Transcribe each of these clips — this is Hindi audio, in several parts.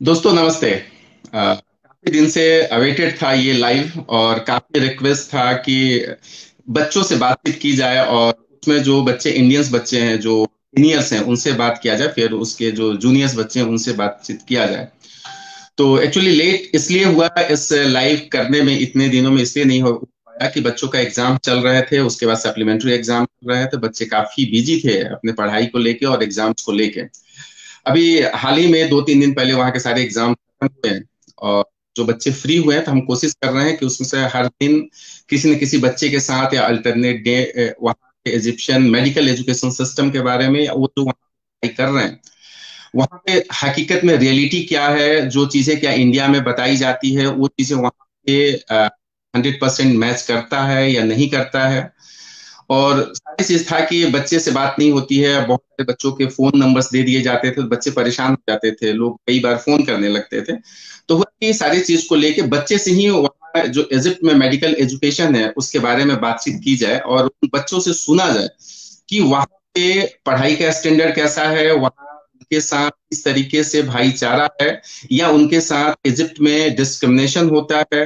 दोस्तों, नमस्ते। काफ़ी दिन से अवेटेड था ये लाइव और काफ़ी रिक्वेस्ट था कि बच्चों से बातचीत की जाए और उसमें जो बच्चे इंडियंस बच्चे हैं, जो सीनियर्स हैं, उनसे बात किया जाए, फिर उसके जो जूनियर्स बच्चे हैं, उनसे बातचीत किया जाए। तो एक्चुअली लेट इसलिए हुआ, इस लाइव करने में इतने दिनों में इसलिए नहीं हो पाया कि बच्चों का एग्ज़ाम चल रहे थे, उसके बाद सप्लीमेंट्री एग्ज़ाम चल रहे थे, बच्चे काफ़ी बिज़ी थे अपने पढ़ाई को लेके और एग्ज़ाम्स को लेके। अभी हाल ही में दो तीन दिन पहले वहाँ के सारे एग्ज़ाम हुए हैं और जो बच्चे फ्री हुए हैं तो हम कोशिश कर रहे हैं कि उसमें से हर दिन किसी न किसी बच्चे के साथ या अल्टरनेट डे वहाँ के इजिप्शियन मेडिकल एजुकेशन सिस्टम के बारे में वो जो वहाँ कर रहे हैं, वहाँ पे हकीकत में रियलिटी क्या है, जो चीज़ें क्या इंडिया में बताई जाती है, वो चीज़ें वहाँ पे हंड्रेड परसेंट मैच करता है या नहीं करता है। और सारी चीज़ था कि बच्चे से बात नहीं होती है, बहुत सारे बच्चों के फ़ोन नंबर्स दे दिए जाते थे तो बच्चे परेशान हो जाते थे, लोग कई बार फ़ोन करने लगते थे। तो ये सारी चीज़ को लेके बच्चे से ही वहाँ जो इजिप्ट में मेडिकल एजुकेशन है, उसके बारे में बातचीत की जाए और उन बच्चों से सुना जाए कि वहाँ पे पढ़ाई का स्टैंडर्ड कैसा है, वहाँ उनके साथ किस तरीके से भाईचारा है या उनके साथ इजिप्ट में डिस्क्रिमिनेशन होता है।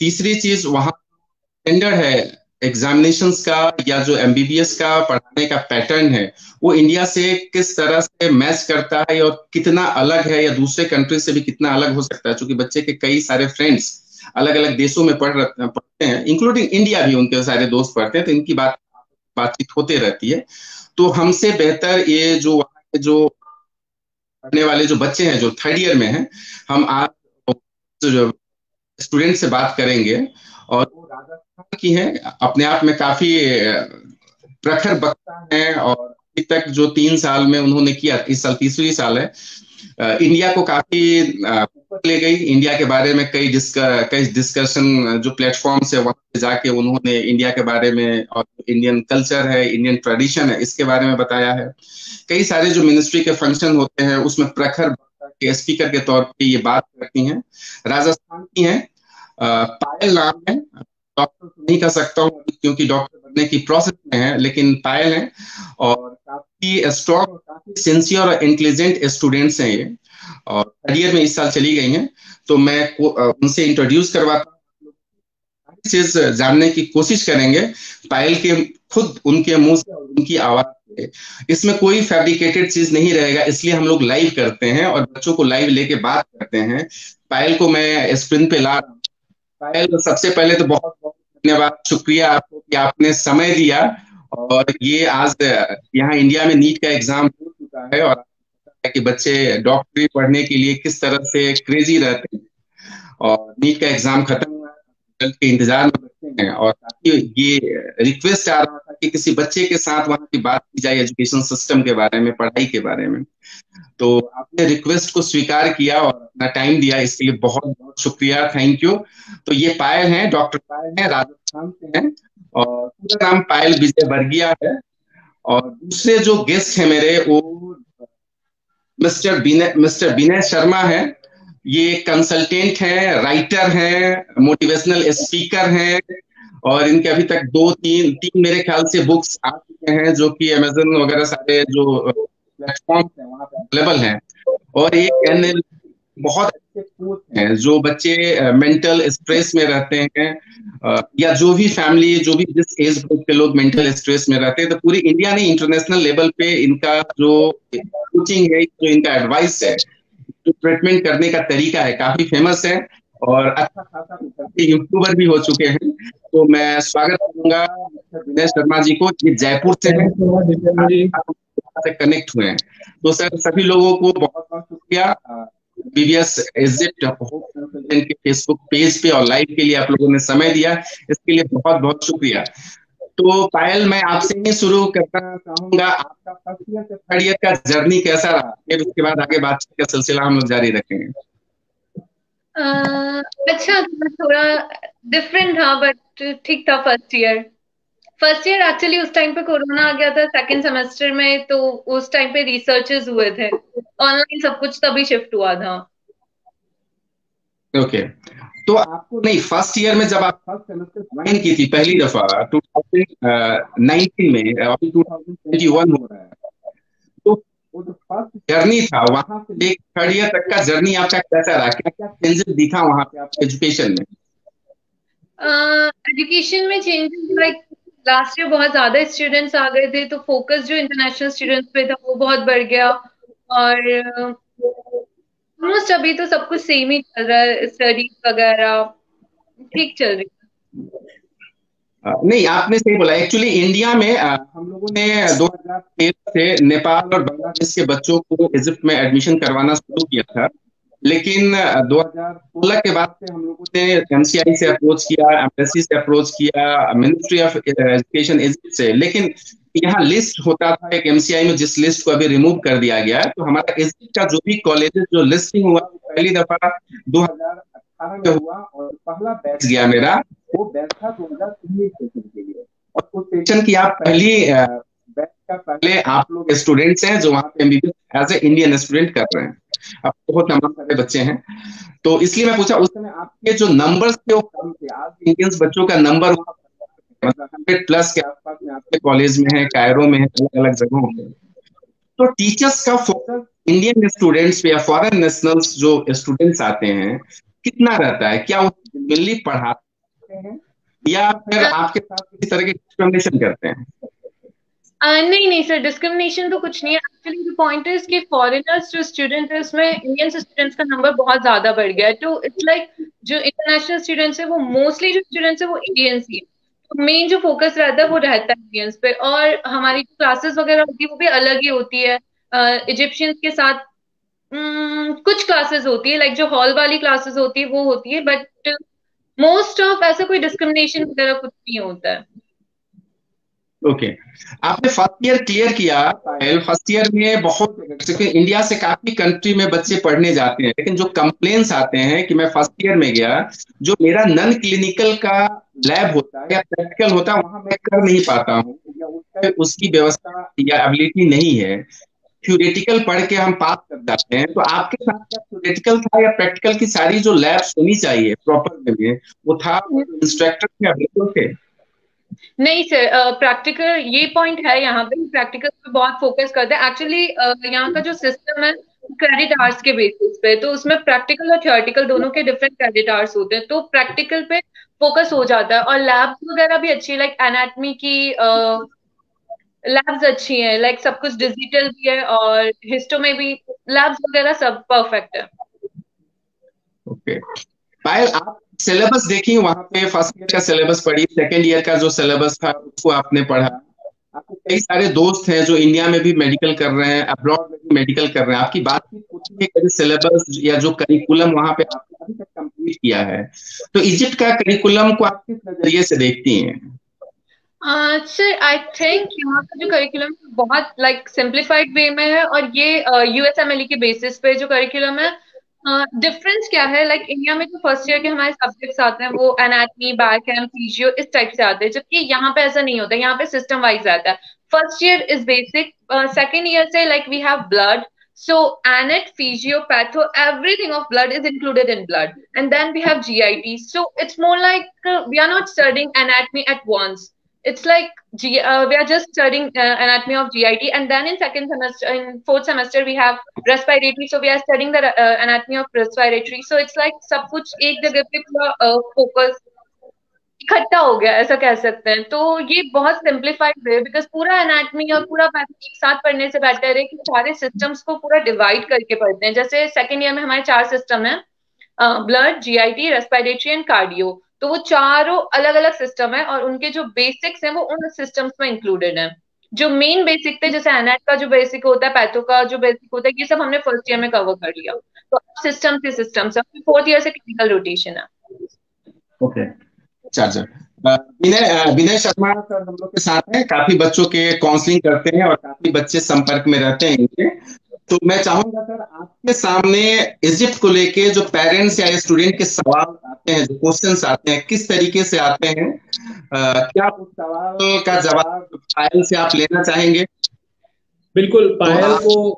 तीसरी चीज़, वहाँ स्टैंडर्ड है एग्जामिनेशन का या जो एमबीबीएस का पढ़ाने का पैटर्न है, वो इंडिया से किस तरह से मैच करता है और कितना अलग है या दूसरे कंट्री से भी कितना अलग हो सकता है? क्योंकि बच्चे के कई सारे फ्रेंड्स अलग अलग देशों में पढ़ पढ़ते हैं इंक्लूडिंग इंडिया भी उनके सारे दोस्त पढ़ते हैं तो इनकी बात, बातचीत होते रहती है। तो हमसे बेहतर ये जो जो पढ़ने वाले जो बच्चे हैं, जो थर्ड ईयर में हैं, हम आज स्टूडेंट से बात करेंगे और वो की है, अपने आप में काफ़ी प्रखर वक्ता है और अभी तक जो तीन साल में उन्होंने किया, इस साल तीसरी साल है इंडिया को काफ़ी ले गई। इंडिया के बारे में कई कई डिस्कशन, जो प्लेटफॉर्म है, वहाँ पे जाके उन्होंने इंडिया के बारे में और इंडियन कल्चर है, इंडियन ट्रेडिशन है, इसके बारे में बताया है। कई सारे जो मिनिस्ट्री के फ़ंक्शन होते हैं, उसमें प्रखर के, स्पीकर के तौर पे ये बात करती हैं। राजस्थान की हैं पायल नाम है डॉक्टर तो नहीं कर सकता हूँ क्योंकि डॉक्टर बनने की प्रोसेस में है, लेकिन पायल है और काफ़ी स्ट्रॉन्ग और काफ़ी सिंसियर और इंटेलिजेंट स्टूडेंट्स हैं ये और करियर में इस साल चली गई हैं। तो मैं उनसे इंट्रोड्यूस करवाता हूँ। जानने की कोशिश करेंगे। पायल के खुद उनके मुँह से और उनकी आवाज़ से। इसमें कोई फैब्रिकेटेड चीज़ नहीं रहेगा, इसलिए हम लोग लाइव करते हैं और बच्चों को लाइव लेके बात करते हैं। पायल को मैं स्क्रीन पे ला रहा हूँ। पायल सबसे पहले तो बहुत बहुत धन्यवाद, शुक्रिया आपको कि आपने समय दिया। और ये आज यहाँ इंडिया में नीट का एग्ज़ाम हो चुका है और कि बच्चे डॉक्टरी पढ़ने के लिए किस तरह से क्रेजी रहते हैं। और नीट का एग्ज़ाम खत्म है के इंतज़ार में बैठे हैं और काफ़ी ये रिक्वेस्ट आ रहा था कि किसी बच्चे के साथ वहाँ की बात की जाए एजुकेशन सिस्टम के बारे में, पढ़ाई के बारे में। तो आपने रिक्वेस्ट को स्वीकार किया और अपना टाइम दिया, इसके लिए बहुत बहुत शुक्रिया थैंक यू तो ये पायल हैं डॉक्टर पायल हैं राजस्थान से हैं और पूरा नाम पायल विजय वर्गिया है। और दूसरे जो गेस्ट है मेरे, वो मिस्टर विनय मिस्टर विनय शर्मा है। ये कंसल्टेंट हैं राइटर हैं मोटिवेशनल स्पीकर हैं, और इनके अभी तक दो तीन तीन मेरे ख्याल से बुक्स आ चुके हैं जो कि अमेजन वगैरह सारे जो प्लेटफॉर्म है, वहाँ पे अवेलेबल हैं। और एक बहुत अच्छे कोच हैं जो बच्चे मेंटल स्ट्रेस में रहते हैं या जो भी फैमिली जो भी जिस एज ग्रुप के लोग मेंटल स्ट्रेस में रहते हैं तो पूरी इंडिया ने इंटरनेशनल लेवल पे इनका जो कोचिंग है, जो इनका एडवाइस है जो ट्रीटमेंट करने का तरीका है काफ़ी फ़ेमस है और अच्छा खासा यूट्यूबर भी हो चुके हैं। तो मैं स्वागत करूँगा विनय शर्मा जी को ये जयपुर से है। से कनेक्ट हुए हैं। तो सर सभी लोगों को बहुत बहुत शुक्रिया। बीबीएस इजिप्ट के फेसबुक पेज पे और लाइव के लिए आप लोगों ने समय दिया। इसके लिए बहुत बहुत शुक्रिया। तो पायल मैं आपसे ही शुरू करना चाहूँगा। आपका फ़र्स्ट ईयर से थर्ड ईयर का जर्नी कैसा रहा? फिर उसके बाद आगे बातचीत का सिलसिला हम लोग जारी रखेंगे। अच्छा थोड़ा डिफरेंट था बट ठीक था first year first year actually उस टाइम पे कोरोना आ गया था सेकंड सेमेस्टर में तो उस टाइम पे रिसर्चेस हुए थे। ऑनलाइन सब कुछ तभी शिफ्ट हुआ था। Okay okay. तो आपको नहीं फ़र्स्ट ईयर में जब आप फ़र्स्ट सेमेस्टर ज्वाइन की थी पहली दफ़ा 2019 में अभी 2021 हो रहा है। तो वो जो फ़र्स्ट जर्नी था वहाँ से लेकर थर्ड ईयर तक का जर्नी आपका कैसा रहा? क्या क्या चेंजेस दिखा वहाँ पे आपके एजुकेशन में? एजुकेशन uh, में चेंजेस लाइक लास्ट ईयर बहुत ज़्यादा स्टूडेंट्स आ गए थे तो फोकस जो इंटरनेशनल स्टूडेंट्स पे था वो बहुत बढ़ गया। और ऑलमोस्ट अभी तो सब कुछ सेम ही चल रहा है स्टडीज़ वगैरह, ठीक चल रही है। नहीं, आपने सही बोला। एक्चुअली इंडिया में हम लोगों ने 2013 से नेपाल और बांग्लादेश के बच्चों को इजिप्ट में एडमिशन करवाना शुरू किया था। लेकिन 2016 के बाद से हम लोगों ने एमसीआई से अप्रोच किया एम्बेसी से अप्रोच किया मिनिस्ट्री ऑफ़ एजुकेशन से लेकिन यहाँ लिस्ट होता था एक एमसीआई में जिस लिस्ट को अभी रिमूव कर दिया गया है तो हमारा इजिप्ट का जो भी कॉलेजेस जो लिस्टिंग हुआ पहली दफ़ा 2018 में हुआ और पहला बैच गया मेरा, वो बैच था दो हज़ार और उस सेशन की आप पहली बैच का पहले आप लोग स्टूडेंट्स हैं जो वहाँ पे MBBS as a Indian student कर रहे हैं। अब बहुत तमाम सारे बच्चे हैं। तो इसलिए मैं पूछा उस समय आपके जो नंबर्स थे वो कम थे। आज इंडियंस बच्चों का नंबर मतलब हंड्रेड प्लस के आसपास में आपके कॉलेज में है कायरो में है अलग अलग जगहों पे तो टीचर्स का फोकस इंडियन स्टूडेंट्स पे या फॉरेन नेशनल्स जो स्टूडेंट्स आते हैं कितना रहता है? क्या वो मिलनी पढ़ाते हैं? या फिर आपके साथ किसी तरह के डिस्क्रिमिनेशन करते हैं? Uh, नहीं नहीं सर डिस्क्रिमिनेशन तो कुछ नहीं है। एक्चुअली जो पॉइंट है कि फॉरेनर्स जो स्टूडेंट है उसमें इंडियन स्टूडेंट्स का नंबर बहुत ज़्यादा बढ़ गया है। तो इट्स लाइक जो इंटरनेशनल स्टूडेंट्स है वो मोस्टली जो स्टूडेंट्स है वो इंडियंस ही तो मेन जो फोकस रहता है वो रहता है इंडियंस पे। और हमारी जो क्लासेस वगैरह होती है वो भी अलग ही होती है। इजिप्शियंस के साथ um, कुछ क्लासेस होती है लाइक जो हॉल वाली क्लासेस होती है वो होती है बट मोस्ट ऑफ़ ऐसा कोई डिस्क्रिमिनेशन वगैरह कुछ नहीं होता है। Okay okay. आपने फ़र्स्ट ईयर क्लियर किया फ़र्स्ट ईयर में बहुत इंडिया से काफ़ी कंट्री में बच्चे पढ़ने जाते हैं लेकिन जो कंप्लेन्स आते हैं कि मैं फ़र्स्ट ईयर में गया जो मेरा नन क्लिनिकल का लैब होता है या प्रैक्टिकल होता है वहाँ मैं कर नहीं पाता हूँ या उसका उसकी व्यवस्था या एबिलिटी नहीं है। थ्योरेटिकल पढ़ के हम पास कर जाते हैं तो आपके साथ क्या थ्योरेटिकल था या प्रैक्टिकल की सारी जो लैब्स होनी चाहिए प्रॉपर वे में वो था? इंस्ट्रक्टर के अवेलेबल थे? नहीं सर प्रैक्टिकल ये पॉइंट है यहाँ पे प्रैक्टिकल पे बहुत फोकस करते हैं। एक्चुअली यहाँ का जो सिस्टम है क्रेडिट आर्ट्स के बेसिस पे तो उसमें प्रैक्टिकल और थियोरटिकल दोनों के डिफरेंट क्रेडिट आर्ट्स होते हैं तो प्रैक्टिकल पे फोकस हो जाता है। और लैब्स वगैरह भी अच्छी है लाइक एनाटमी की लैब्स अच्छी हैं लाइक सब कुछ डिजिटल भी है और हिस्टो में भी लैब्स वगैरह सब परफेक्ट है। Okay okay. आप सिलेबस देखी वहाँ पे फ़र्स्ट ईयर का सिलेबस पढ़ी सेकेंड ईयर का जो सिलेबस था उसको आपने पढ़ा। आपके कई सारे दोस्त हैं जो इंडिया में भी मेडिकल कर रहे हैं अब्रॉड में भी मेडिकल कर रहे हैं। आपकी बात की सिलेबस या जो करिकुलम वहाँ पे आपने अभी तक कंप्लीट किया है। तो इजिप्ट का करिकुलम को आप किस नज़रिए से देखती हैं? सर आई थिंक यहाँ का जो करिकुलम बहुत लाइक सिंप्लीफाइड वे में है और ये यूएसएमएलई uh, के बेसिस पे जो करिकुलम है डिफरेंस uh, क्या है? लाइक like, इंडिया में जो फ़र्स्ट ईयर के हमारे सब्जेक्ट्स आते हैं वो एनाटमी बायो केम फिजियो इस टाइप से आते हैं जबकि यहाँ पे ऐसा नहीं होता यहाँ पे सिस्टम वाइज आता है। First year is basic second year से like we have blood so anat physio patho everything of blood is included in blood and then we have G I T so it's more like we are not studying anatomy at once it's like G, uh, we are just studying uh, anatomy of GIT, and then in second semester, in fourth semester, we have respiratory. So we are studying the uh, anatomy of respiratory. So it's like सब कुछ एक जगह पे पूरा फोकस इकट्ठा हो गया ऐसा कह सकते हैं तो ये बहुत सिंप्लीफाइड है बिकॉज़ पूरा एनाटमी और पूरा एक साथ पढ़ने से बेटर है कि सारे सिस्टम्स को पूरा डिवाइड करके पढ़ते हैं जैसे सेकेंड ईयर में हमारे चार सिस्टम है blood GIT respiratory and cardio तो वो चारों अलग अलग सिस्टम है और उनके जो बेसिक्स हैं वो उन सिस्टम्स में इंक्लूडेड है। जो मेन बेसिक थे, जैसे एनेट का जो बेसिक होता है पैथो का जो बेसिक होता है, ये सब हमने फ़र्स्ट ईयर में कवर कर लिया। तो सिस्टम से सिस्टम से फोर्थ ईयर से क्लिनिकल रोटेशन है। ओके अच्छा विनय विनय शर्मा सर हम लोग के साथ हैं। काफ़ी बच्चों के काउंसलिंग करते हैं और काफ़ी बच्चे संपर्क में रहते हैं इनके। तो मैं चाहूँगा सर आपके सामने इजिप्ट को लेके जो पेरेंट्स या स्टूडेंट के सवाल आते हैं जो क्वेश्चंस आते हैं किस तरीके से आते हैं आ, क्या उस सवाल का जवाब पायल से आप लेना चाहेंगे? बिल्कुल पायल को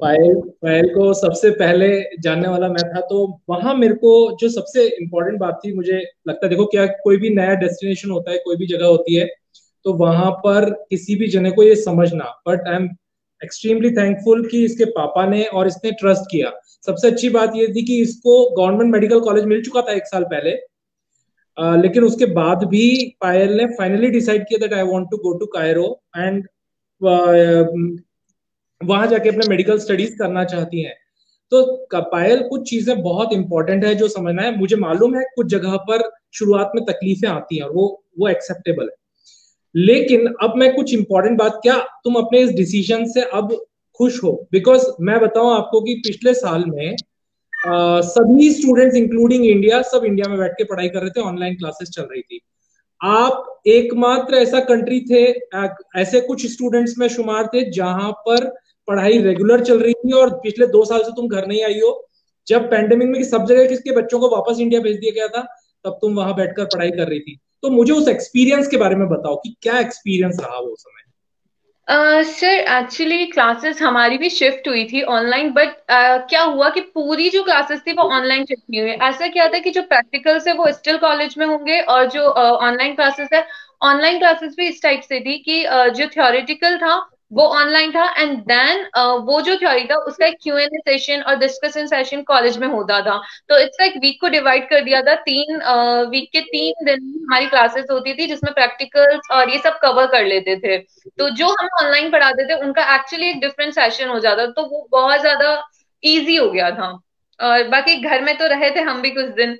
पायल पायल को सबसे पहले जानने वाला मैं था तो वहाँ मेरे को जो सबसे इम्पोर्टेंट बात थी मुझे लगता है देखो क्या कोई भी नया डेस्टिनेशन होता है कोई भी जगह होती है तो वहाँ पर किसी भी जने को ये समझना but I am extremely thankful कि इसके पापा ने और इसने ट्रस्ट किया। सबसे अच्छी बात ये थी कि इसको गवर्नमेंट मेडिकल कॉलेज मिल चुका था एक साल पहले। uh, लेकिन उसके बाद भी पायल ने फाइनली डिसाइड किया that I want to go to Cairo and वहाँ जाके अपने मेडिकल स्टडीज़ करना चाहती हैं। तो पायल कुछ चीज़ें बहुत इंपॉर्टेंट है जो समझना है। मुझे मालूम है कुछ जगह पर शुरुआत में तकलीफें आती हैं वो वो एक्सेप्टेबल है। लेकिन अब मैं कुछ इंपॉर्टेंट बात क्या तुम अपने इस डिसीज़न से अब खुश हो? बिकॉज़ मैं बताऊँ आपको कि पिछले साल में आ, सभी स्टूडेंट्स इंक्लूडिंग इंडिया सब इंडिया में बैठ के पढ़ाई कर रहे थे ऑनलाइन क्लासेस चल रही थी। आप एकमात्र ऐसा कंट्री थे ऐसे कुछ स्टूडेंट्स में शुमार थे जहाँ पर पढ़ाई रेगुलर चल रही थी और पिछले दो साल से तुम घर नहीं आई हो। जब पैंडेमिक में सब जगह किसके बच्चों को वापस इंडिया भेज दिया गया था तब तुम वहाँ बैठकर पढ़ाई कर रही थी। तो मुझे उस एक्सपीरियंस के बारे में बताओ कि क्या एक्सपीरियंस रहा वो समय? सर एक्चुअली क्लासेस हमारी भी शिफ्ट हुई थी ऑनलाइन बट uh, क्या हुआ कि पूरी जो क्लासेस थी वो ऑनलाइन शिफ्ट नहीं हुई। ऐसा क्या था कि जो प्रैक्टिकल्स है वो स्टिल कॉलेज में होंगे और जो ऑनलाइन uh, क्लासेस है ऑनलाइन क्लासेस भी इस टाइप से थी कि uh, जो थियोरिटिकल था वो ऑनलाइन था एंड देन uh, वो जो थ्योरी था उसका एक क्यू एन ए सेशन और डिस्कशन सेशन कॉलेज में होता था। तो इट्स लाइक वीक को डिवाइड कर दिया था तीन वीक uh, के तीन दिन हमारी क्लासेस होती थी जिसमें प्रैक्टिकल्स और ये सब कवर कर लेते थे। तो जो हम ऑनलाइन पढ़ाते थे उनका एक्चुअली एक डिफरेंट सेशन हो जाता तो वो बहुत ज़्यादा ईजी हो गया था। और बाकी घर में तो रहे थे हम भी कुछ दिन।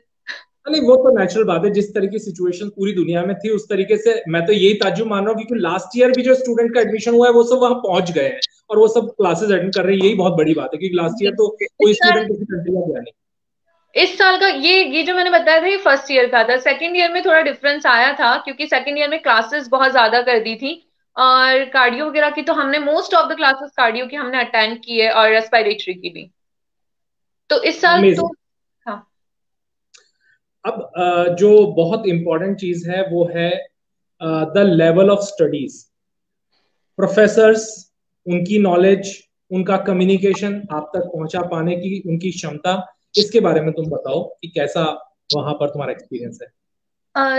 नहीं वो तो नेचुरल बात है जिस तरह की सिचुएशन पूरी दुनिया में थी उस तरीके से मैं तो यही ताजुब मान रहा हूँ क्योंकि लास्ट ईयर भी जो स्टूडेंट का एडमिशन हुआ है वो सब वहाँ पहुँच गए हैं और वो सब क्लासेस अटेंड कर रहे हैं यही बहुत बड़ी बात है क्योंकि लास्ट ईयर तो कोई स्टूडेंट किसी कंट्री का गया नहीं। इस साल का ये ये जो मैंने बताया था ये फ़र्स्ट ईयर का था। सेकंड ईयर में थोड़ा डिफरेंस आया था क्योंकि सेकंड ईयर में क्लासेस बहुत ज़्यादा कर दी थी। और कार्डियो वगैरह की तो हमने most of the classes cardio की हमने अटेंड की है और रेस्पिरेटरी की भी। तो इस साल. तो अब जो बहुत इंपॉर्टेंट चीज़ है वो है the level of studies professors उनकी नॉलेज उनका कम्युनिकेशन आप तक पहुँचा पाने की उनकी क्षमता इसके बारे में तुम बताओ कि कैसा वहाँ पर तुम्हारा एक्सपीरियंस है।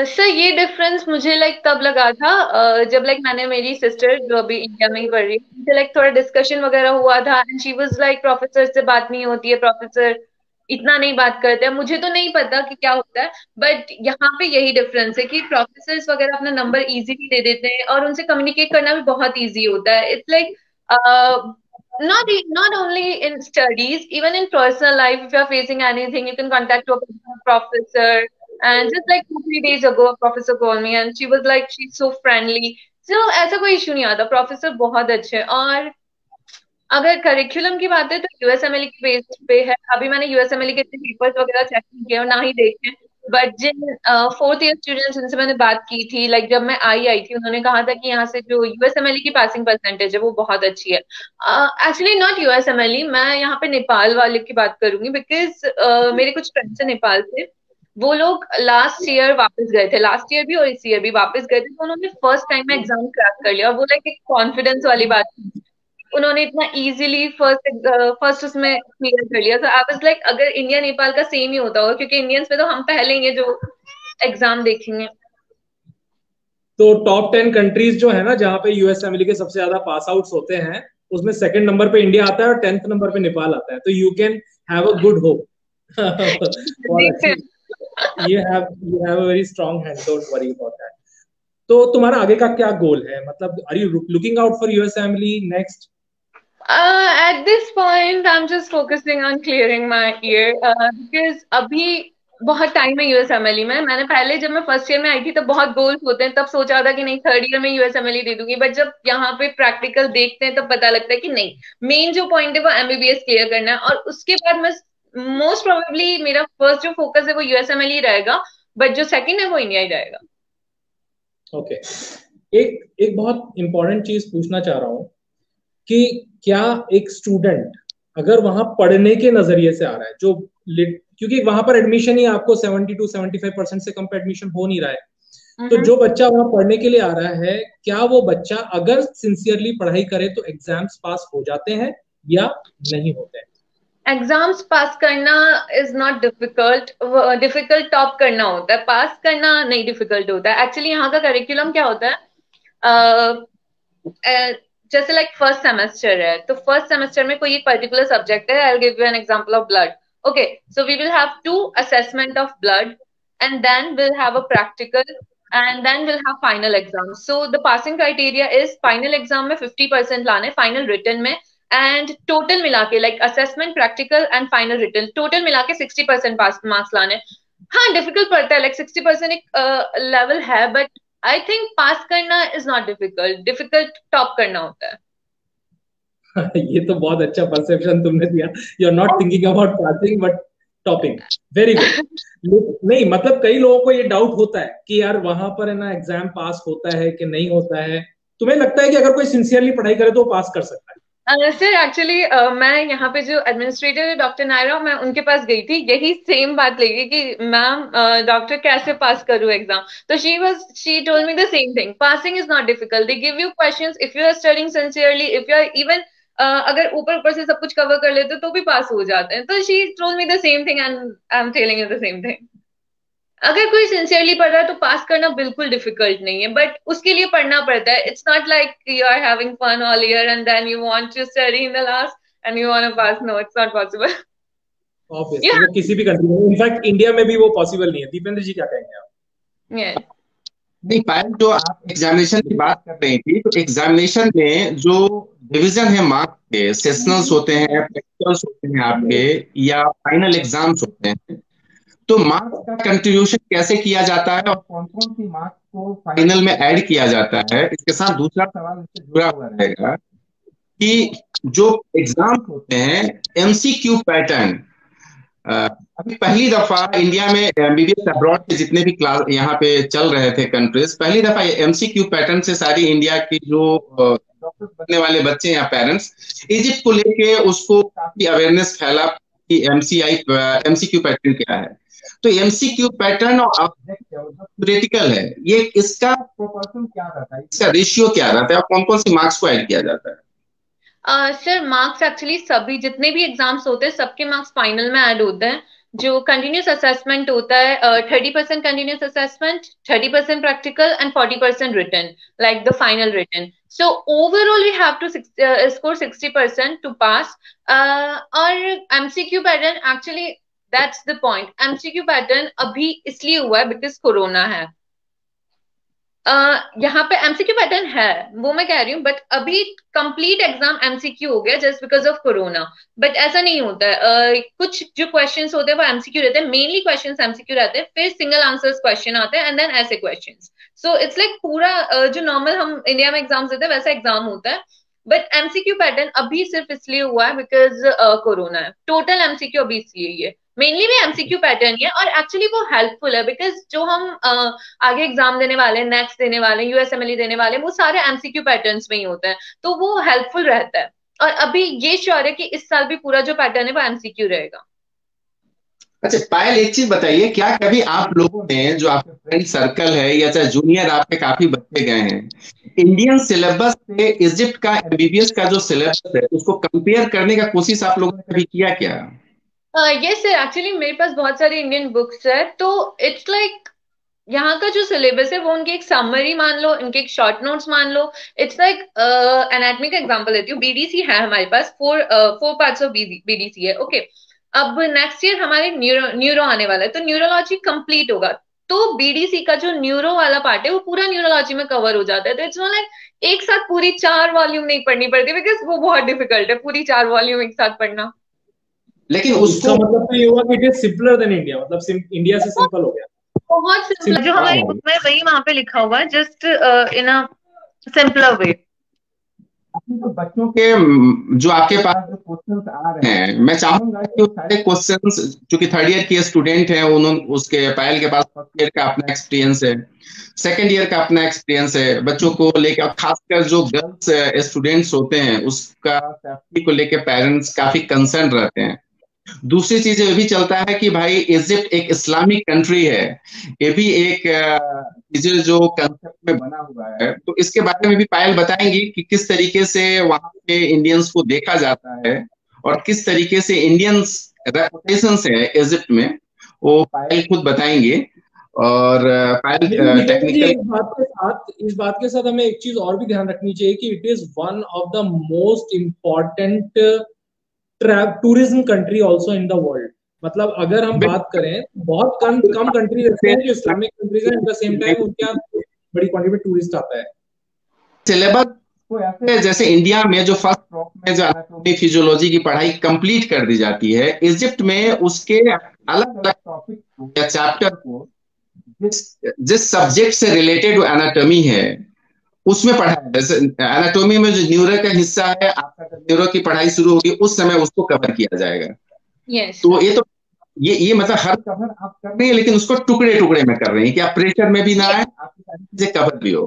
सर uh, ये डिफरेंस मुझे लाइक तब लगा था uh, जब लाइक मैंने मेरी सिस्टर जो अभी इंडिया में ही पढ़ रही है लाइक थोड़ा डिस्कशन वगैरह हुआ था and she was like professor से बात नहीं होती है प्रोफेसर इतना नहीं बात करते हैं। मुझे तो नहीं पता कि क्या होता है बट यहाँ पे यही डिफरेंस है कि प्रोफेसर वगैरह अपना नंबर इजीली दे देते हैं और उनसे कम्युनिकेट करना भी बहुत ईजी होता है। It's like not not only in studies even in personal life if you are facing anything you can contact professor and just like two three days ago professor call me and she was like she so friendly so ऐसा कोई इशू नहीं आता। प्रोफेसर बहुत अच्छे और अगर करिकुलम की बात है तो यूएसएमएल के बेस पे है। अभी मैंने यूएसएमएल के पेपर्स वगैरह चेक नहीं किए और ना ही देखे। बट जिन फोर्थ ईयर स्टूडेंट्स जिनसे मैंने बात की थी लाइक like, जब मैं आई आई थी उन्होंने कहा था कि यहाँ से जो यूएसएमएल की पासिंग परसेंटेज है वो बहुत अच्छी है। एक्चुअली नॉट यूएसएमएल मैं यहाँ पे नेपाल वाले की बात करूँगी बिकॉज़ uh, मेरे कुछ फ्रेंड्स है नेपाल से। वो लोग लास्ट ईयर वापस गए थे। लास्ट ईयर भी और इस ईयर भी वापस गए थे। तो उन्होंने फ़र्स्ट टाइम में एग्ज़ाम क्रैक कर लिया और वो लाइक एक कॉन्फिडेंस वाली बात थी। उन्होंने इतना इजीली फ़र्स्ट फ़र्स्ट उसमें क्लियर कर लिया। तो आई वाज लाइक अगर इंडिया नेपाल का सेम ही होता हो क्योंकि इंडियंस में तो हम पहले ही जो एग्ज़ाम देखेंगे। तो टॉप टेन कंट्रीज़ जो है ना जहाँ पे यूएस फैमिली के सबसे ज़्यादा पास आउट्स होते हैं उसमें सेकंड नंबर पे इंडिया आता है और टेंथ नंबर पे नेपाल आता है। तो you can have a good hope you have you have a very strong hand. Don't worry about that. तो तुम्हारा आगे का क्या गोल है? मतलब are you looking out for US family next Uh, at this point, I'm just focusing on clearing my ear uh, because अभी बहुत टाइम है यूएसएमएलई में। मैंने पहले जब मैं फ़र्स्ट ईयर में आई थी तब बहुत गोल्स होते हैं तब सोचा था कि नहीं थर्ड ईयर में यूएसएमएलई दे दूँगी। बट जब यहाँ पे प्रैक्टिकल देखते हैं तब पता लगता है कि नहीं। मेन जो पॉइंट है वो एमबीबीएस क्लियर करना है। और उसके बाद मैं मोस्ट प्रोबेबली मेरा फ़र्स्ट जो फोकस है वो यूएसएमएलई रहेगा। बट जो सेकंड है वो इंडिया ही रहेगा। Okay okay. एक एक बहुत इंपॉर्टेंट चीज़ पूछना चाह रहा हूँ कि क्या एक स्टूडेंट अगर वहाँ पढ़ने के नज़रिए से आ रहा है जो क्योंकि वहाँ पर एडमिशन ही आपको 70 टू 75 परसेंट से कम पे एडमिशन हो नहीं रहा है। तो हम्म। जो बच्चा वहाँ पढ़ने के लिए आ रहा है क्या वो बच्चा अगर सिंसियरली पढ़ाई करे तो एग्ज़ाम्स पास हो जाते हैं या नहीं होते हैं? एग्ज़ाम्स पास करना is not difficult difficult top करना होता है पास करना नहीं डिफ़िकल्ट होता है। एक्चुअली यहाँ का करिकुलम क्या होता है? uh, uh, जैसे लाइक फ़र्स्ट सेमेस्टर है तो फ़र्स्ट सेमेस्टर में कोई एक पर्टिकुलर सब्जेक्ट है I give you an example of blood okay so we will have two assessment of blood and then will have a practical and then will have final exam so the passing criteria is final exam में फिफ्टी परसेंट लाने फाइनल रिटर्न में एंड टोटल मिला के like assessment practical and final written total मिला के सिक्सटी परसेंट मार्क्स लाने. हाँ डिफ़िकल्ट पड़ता है लाइक सिक्सटी एक लेवल है बट आई थिंक पास करना is not difficult difficult top करना होता है. ये तो बहुत अच्छा परसेप्शन तुमने दिया. You are not thinking about passing but topping very good नहीं मतलब कई लोगों को ये डाउट होता है कि यार वहाँ पर है ना एग्ज़ाम पास होता है कि नहीं होता है? तुम्हें लगता है कि अगर कोई सिंसियरली पढ़ाई करे तो पास कर सकता है? सर एक्चुअली uh, मैं यहाँ पे जो एडमिनिस्ट्रेटर है डॉक्टर नायरा मैं उनके पास गई थी। यही सेम बात लगी कि मैम डॉक्टर कैसे पास करूँ एग्ज़ाम तो she was she told me the same thing passing is not difficult they give you questions if you are studying sincerely if you are even अगर ऊपर ऊपर से सब कुछ कवर कर लेते तो भी पास हो जाते हैं। तो she told me the same thing and I am telling you the same thing अगर कोई सिंसियरली पढ़ रहा है तो पास करना बिल्कुल डिफ़िकल्ट नहीं है बट उसके लिए पढ़ना पड़ता है। It's not like you are having fun all year and then you want to study in the last and you want to pass no it's not possible obviously किसी भी कंट्री में इनफैक्ट इंडिया में भी वो पॉसिबल नहीं है। दीपेंद्र जी क्या कहेंगे आप? Yes. नहीं पायल जो आप एग्जामिनेशन की बात कर रही थी तो एग्जामिनेशन में जो डिवीज़न है मार्क्स के सेशनल्स होते हैं प्रैक्टिकल्स होते हैं आपके या फाइनल एग्ज़ाम्स होते हैं तो मार्क्स का कंट्रीब्यूशन कैसे किया जाता है और कौन कौन सी मार्क्स को फाइनल में ऐड किया जाता है, इसके साथ दूसरा सवाल इससे जुड़ा हुआ रहेगा कि जो एग्ज़ाम होते हैं एमसीक्यू पैटर्न अभी पहली दफ़ा इंडिया में एमबीबीएस अब्रॉड के जितने भी क्लास यहाँ पे चल रहे थे कंट्रीज़ पहली दफ़ा एमसीक्यू पैटर्न से सारी इंडिया की जो डॉक्टर बनने वाले बच्चे या पेरेंट्स इजिप्ट को लेके उसको काफ़ी अवेयरनेस फैला कि एमसीआई एमसीक्यू पैटर्न क्या है। तो एमसीक्यू पैटर्न और ऑब्जेक्टिव है? ये इसका प्रोपोर्शन क्या रहता है? इसका रेशियो क्या रहता है? और कौन कौन सी मार्क्स को ऐड किया जाता है? सर मार्क्स एक्चुअली सभी, जितने भी एग्ज़ाम्स होते हैं, सबके मार्क्स फाइनल में ऐड होते हैं। जो कंटिन्यूस असेसमेंट होता है thirty percent continuous assessment thirty percent practical and forty percent written like the final written so overall we have to score sixty percent to pass और MCQ pattern actually that's the point MCQ pattern अभी इसलिए हुआ है बिकॉज़ कोरोना है। uh, यहाँ पे एमसीक्यू पैटर्न है वो मैं कह रही हूँ बट अभी कंप्लीट एग्ज़ाम एमसीक्यू हो गया just because of corona but ऐसा नहीं होता है। uh, कुछ जो क्वेश्चंस होते हैं वो एमसीक्यू रहते हैं। मेनली क्वेश्चंस एमसीक्यू रहते हैं फिर सिंगल आंसर्स क्वेश्चन आते हैं एंड देन ऐसे क्वेश्चंस सो इट्स लाइक पूरा uh, जो नॉर्मल हम इंडिया में एग्ज़ाम देते हैं वैसा एग्ज़ाम होता है। बट एमसीक्यू पैटर्न अभी सिर्फ़ इसलिए हुआ है बिकॉज़ कोरोना है। टोटल एमसीक्यू अभी इसलिए है। मेनली भी एमसीक्यू पैटर्न है और एक्चुअली वो हेल्पफुल है बिकॉज़ जो हम uh, आगे एग्ज़ाम देने वाले हैं नेक्स्ट देने वाले हैं यूएसएमएलई देने वाले वो सारे एमसीक्यू पैटर्न में ही होते हैं। तो वो हेल्पफुल रहता है। और अभी ये श्योर है कि इस साल भी पूरा जो पैटर्न है वो एमसीक्यू रहेगा। अच्छा पायल एक चीज़ बताइए क्या कभी आप लोगों ने जो आपके फ्रेंड सर्कल है या चाहे जूनियर आपके काफ़ी बच्चे गए हैं इंडियन सिलेबस से इजिप्ट का एमबीबीएस का जो सिलेबस है उसको कंपेयर करने का कोशिश आप लोगों ने कभी किया क्या? यस सर एक्चुअली मेरे पास बहुत सारे इंडियन बुक्स है तो इट्स लाइक like, यहाँ का जो सिलेबस है वो उनके एक समरी मान लो इनके एक शॉर्ट नोट्स मान लो. इट्स लाइक एनाटमी का एग्जांपल लेती हूँ. बीडीसी है हमारे पास. Four four parts of BDC है. Okay okay. अब नेक्स्ट ईयर हमारे न्यूरो न्यूरो आने वाला है तो न्यूरोलॉजी कंप्लीट होगा. तो बीडीसी का जो न्यूरो वाला पार्ट है वो पूरा न्यूरोलॉजी में कवर हो जाता है. तो इट्स लाइक एक साथ पूरी चार वॉल्यूम नहीं पढ़नी पड़ती बिकॉज़ वो बहुत डिफ़िकल्ट है पूरी चार वॉल्यूम एक साथ पढ़ना. लेकिन तो उसका मतलब तो ये हुआ कि it is simpler than India मतलब इंडिया से सिंपल हो गया। बहुत सिंपल जो हमारी बुक में वही वहाँ पे लिखा हुआ है just in a simpler way तो बच्चों के जो आपके पास जो क्वेश्चंस आ रहे हैं मैं चाहूँगा कि वो सारे क्वेश्चंस चूँकि थर्ड ईयर के स्टूडेंट हैं उन्होंने उसके पायल के पास फ़र्स्ट ईयर का अपना एक्सपीरियंस है सेकेंड ईयर का अपना एक्सपीरियंस है बच्चों को लेकर खासकर जो गर्ल्स स्टूडेंट्स होते हैं उसका सेफ्टी को लेकर पेरेंट्स काफ़ी कंसर्न रहते हैं। दूसरी चीज़ ये भी चलता है कि भाई इजिप्ट एक इस्लामिक कंट्री है। ये भी एक चीज़ जो कंसेप्ट में बना हुआ है। तो इसके बारे में भी पायल बताएँगी कि किस तरीके से वहाँ पे इंडियंस को देखा जाता है और किस तरीके से इंडियंस रेपुटेशन है इजिप्ट में वो पायल खुद बताएँगे। और पायल टेक्निकल इस बात के साथ इस बात के साथ हमें एक चीज़ और भी ध्यान रखनी चाहिए कि it is one of the most important tourism country also in the world मतलब अगर हम बात करें बहुत कम कम कंट्री रहते हैं जो इस्लामिक कंट्रीज़ हैं एट द सेम टाइम उनके यहाँ बड़ी क्वांटिटी में टूरिस्ट आता है। सिलेबस को ऐसे जैसे इंडिया में जो फ़र्स्ट ट्रॉप में जो एनाटॉमी फिजियोलॉजी की पढ़ाई कंप्लीट कर दी जाती है। इजिप्ट में उसके अलग अलग टॉपिक या चैप्टर को जिस जिस सब्जेक्ट से रिलेटेड एनाटॉमी है। उसमें पढ़ाया जैसे एनाटॉमी में जो न्यूरो का हिस्सा है आपका न्यूरो की पढ़ाई शुरू होगी उस समय उसको कवर किया जाएगा। Yes. तो ये तो ये ये मतलब हर कवर आप कर रहे हैं लेकिन उसको टुकड़े टुकड़े में कर रहे हैं कि आप प्रेशर में भी ना आए आपकी सारी चीज़ें कवर भी हो।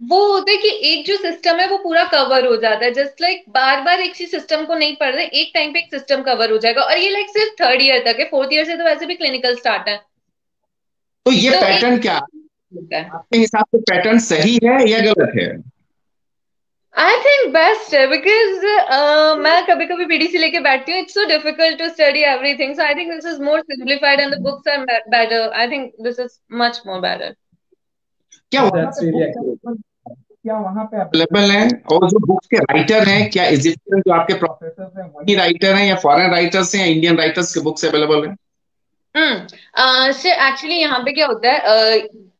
वो होता है कि एक जो सिस्टम है वो पूरा कवर हो जाता है। जस्ट लाइक like, बार बार एक ही सिस्टम को नहीं पढ़ रहे एक टाइम पे एक सिस्टम कवर हो जाएगा। और ये लाइक सिर्फ़ थर्ड ईयर तक है। फोर्थ ईयर से तो वैसे भी क्लिनिकल स्टार्ट है। तो ये तो पैटर्न क्या? आपके हिसाब से पैटर्न सही है या गलत है? आई थिंक बेस्ट है बिकॉज़ uh, मैं कभी कभी बीडीसी लेके बैठती हूँ it's so difficult to study everything so I think this is more simplified and the books are better I think this is much more better क्या क्या वहाँ पे अवेलेबल है? और जो बुक्स के राइटर हैं क्या इजिप्शियन जो आपके प्रोफेसर हैं वही राइटर हैं या फॉरेन राइटर्स हैं या इंडियन राइटर्स के बुक्स अवेलेबल हैं? हम्म एक्चुअली यहाँ पे क्या होता है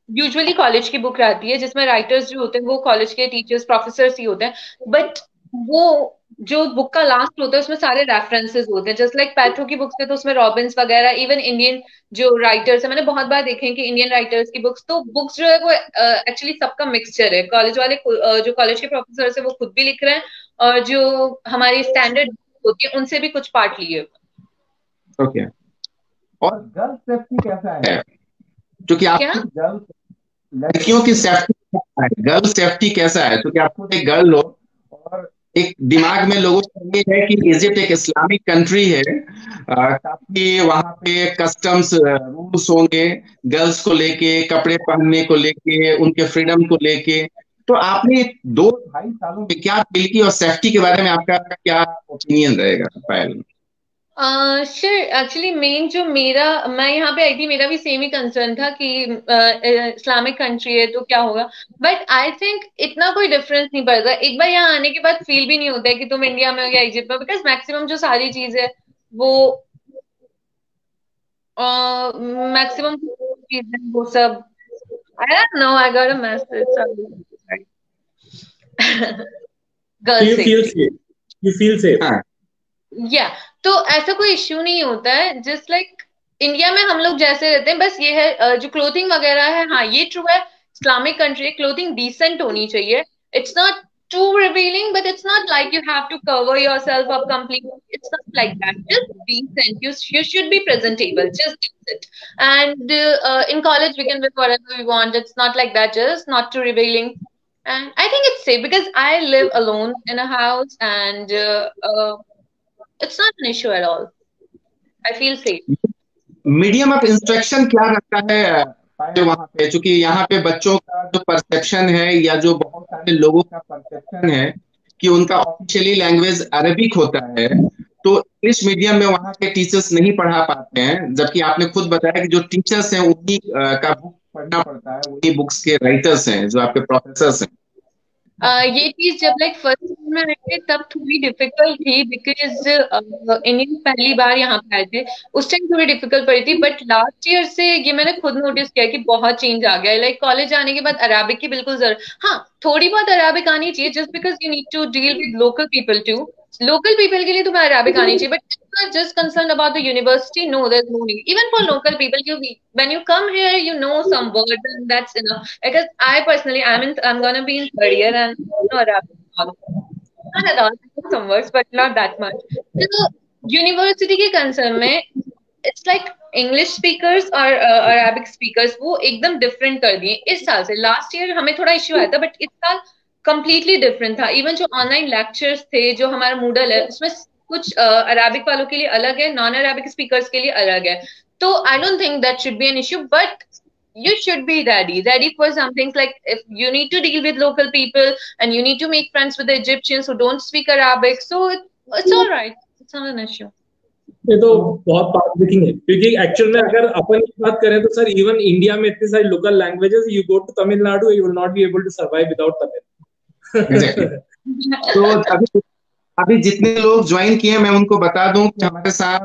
यूजुअली कॉलेज की बुक रहती है जिसमें राइटर्स जो होते हैं वो कॉलेज के टीचर्स प्रोफेसर ही होते हैं। बट वो जो बुक का लास्ट होता है उसमें सारे रेफरेंसेस होते हैं। जस्ट लाइक पैथो की बुक्स पे तो उसमें रॉबिन्स वगैरह इवन इंडियन जो राइटर्स है मैंने बहुत बार देखे हैं कि इंडियन राइटर्स की बुक्स तो बुक्स जो है वो एक्चुअली uh, सबका मिक्सचर है। कॉलेज वाले uh, जो कॉलेज के प्रोफेसर है वो खुद भी लिख रहे हैं और जो हमारी स्टैंडर्ड होती है उनसे भी कुछ पार्ट लिए ओके okay. और गर्ल्स सेफ्टी कैसा है? जो कि आप गर्ल्स लड़कियों की सेफ्टी गर्ल सेफ्टी कैसा है? क्योंकि आप खुद एक गर्ल हो और एक दिमाग में लोगों को ये है कि इजिप्ट एक इस्लामिक कंट्री है। काफ़ी वहाँ पे कस्टम्स रूल्स होंगे गर्ल्स को लेके, कपड़े पहनने को लेके, उनके फ्रीडम को लेके। तो आपने दो ढाई सालों में क्या फील की और सेफ्टी के बारे में आपका क्या ओपिनियन रहेगा पायल श्योर एक्चुअली मेन जो मेरा मैं यहाँ पे आई थी मेरा भी सेम ही कंसर्न था कि इस्लामिक uh, कंट्री है तो क्या होगा? बट आई थिंक इतना कोई डिफरेंस नहीं पड़ता। एक बार यहाँ आने के बाद फील भी नहीं होता है कि तुम इंडिया में हो या इजिप्ट में बिकॉज़ मैक्सिमम जो सारी चीज़ है वो मैक्सिमम चीज़ें वो सब I don't know I got a message girls you feel safe. You feel safe. या तो ऐसा कोई इश्यू नहीं होता है. जस्ट लाइक इंडिया में हम लोग जैसे रहते हैं, बस ये है जो क्लोथिंग वगैरह है हाँ ये ट्रू है. इस्लामिक कंट्री क्लोथिंग डिसेंट होनी चाहिए. It's not too revealing but it's not like you have to cover yourself up complete it's not like that just decent you you should be presentable just it and in college we can with what we want it's not like that just not too revealing and I think it's safe because I live alone in a house and it's not an issue at all. I feel safe. Medium of instruction क्या रहता है वहाँ पे क्योंकि यहाँ पे बच्चों का जो परसेप्शन है या जो बहुत सारे लोगों का परसेप्शन है कि उनका ऑफिशियली लैंग्वेज अरबिक होता है तो इंग्लिश मीडियम में वहाँ के टीचर्स नहीं पढ़ा पाते हैं जबकि आपने खुद बताया कि जो टीचर्स हैं, उन्हीं का बुक पढ़ना पड़ता है, वही बुक्स के राइटर्स हैं, जो आपके प्रोफेसर हैं Uh, ये चीज़ जब लाइक फ़र्स्ट में आए थे तब थोड़ी डिफ़िकल्ट थी बिकॉज़ इंडियन पहली बार यहाँ पे आए थे। उस टाइम थोड़ी डिफ़िकल्ट पड़ी थी बट लास्ट ईयर से ये मैंने खुद नोटिस किया कि बहुत चेंज आ गया है। लाइक कॉलेज आने के बाद अराबिक की बिल्कुल ज़रूरत हाँ थोड़ी बहुत अराबिक आनी चाहिए just because you need to deal with local people to local people के लिए तो मैं अरेबिक आनी mm-hmm. चाहिए but are just concern about the university no that no need even for local people you when you come here you know some word and that's enough because I personally I am in I am gonna be in third year and know Arabic and some words but not that much so university के कंसर्न में इट्स लाइक इंग्लिश स्पीकर्स और अरेबिक स्पीकर्स वो एकदम डिफरेंट कर दिए। इस साल से लास्ट ईयर हमें थोड़ा इश्यू आया था बट इस साल कंप्लीटली डिफरेंट था. इवन जो ऑनलाइन लेक्चर्स थे जो हमारा मूडल है उसमें कुछ अराबिक uh, वालों के लिए अलग है नॉन अराबिक स्पीकर्स के लिए अलग है. तो I don't think that should be an issue but you should be ready. Ready for some things like if you need to deal with local people and you need to make friends with the egyptians who don't speak arabic so it, it's all right. It's not an issue. ये तो बहुत बात लिखेंगे क्योंकि एक्चुअल में अगर अपन की बात करें तो सर इवन इंडिया में इतनी सारी local languages you go to Tamil Nadu you will not be able to survive without Tamil तो अभी अभी जितने लोग ज्वाइन किए मैं उनको बता दूँ कि हमारे साथ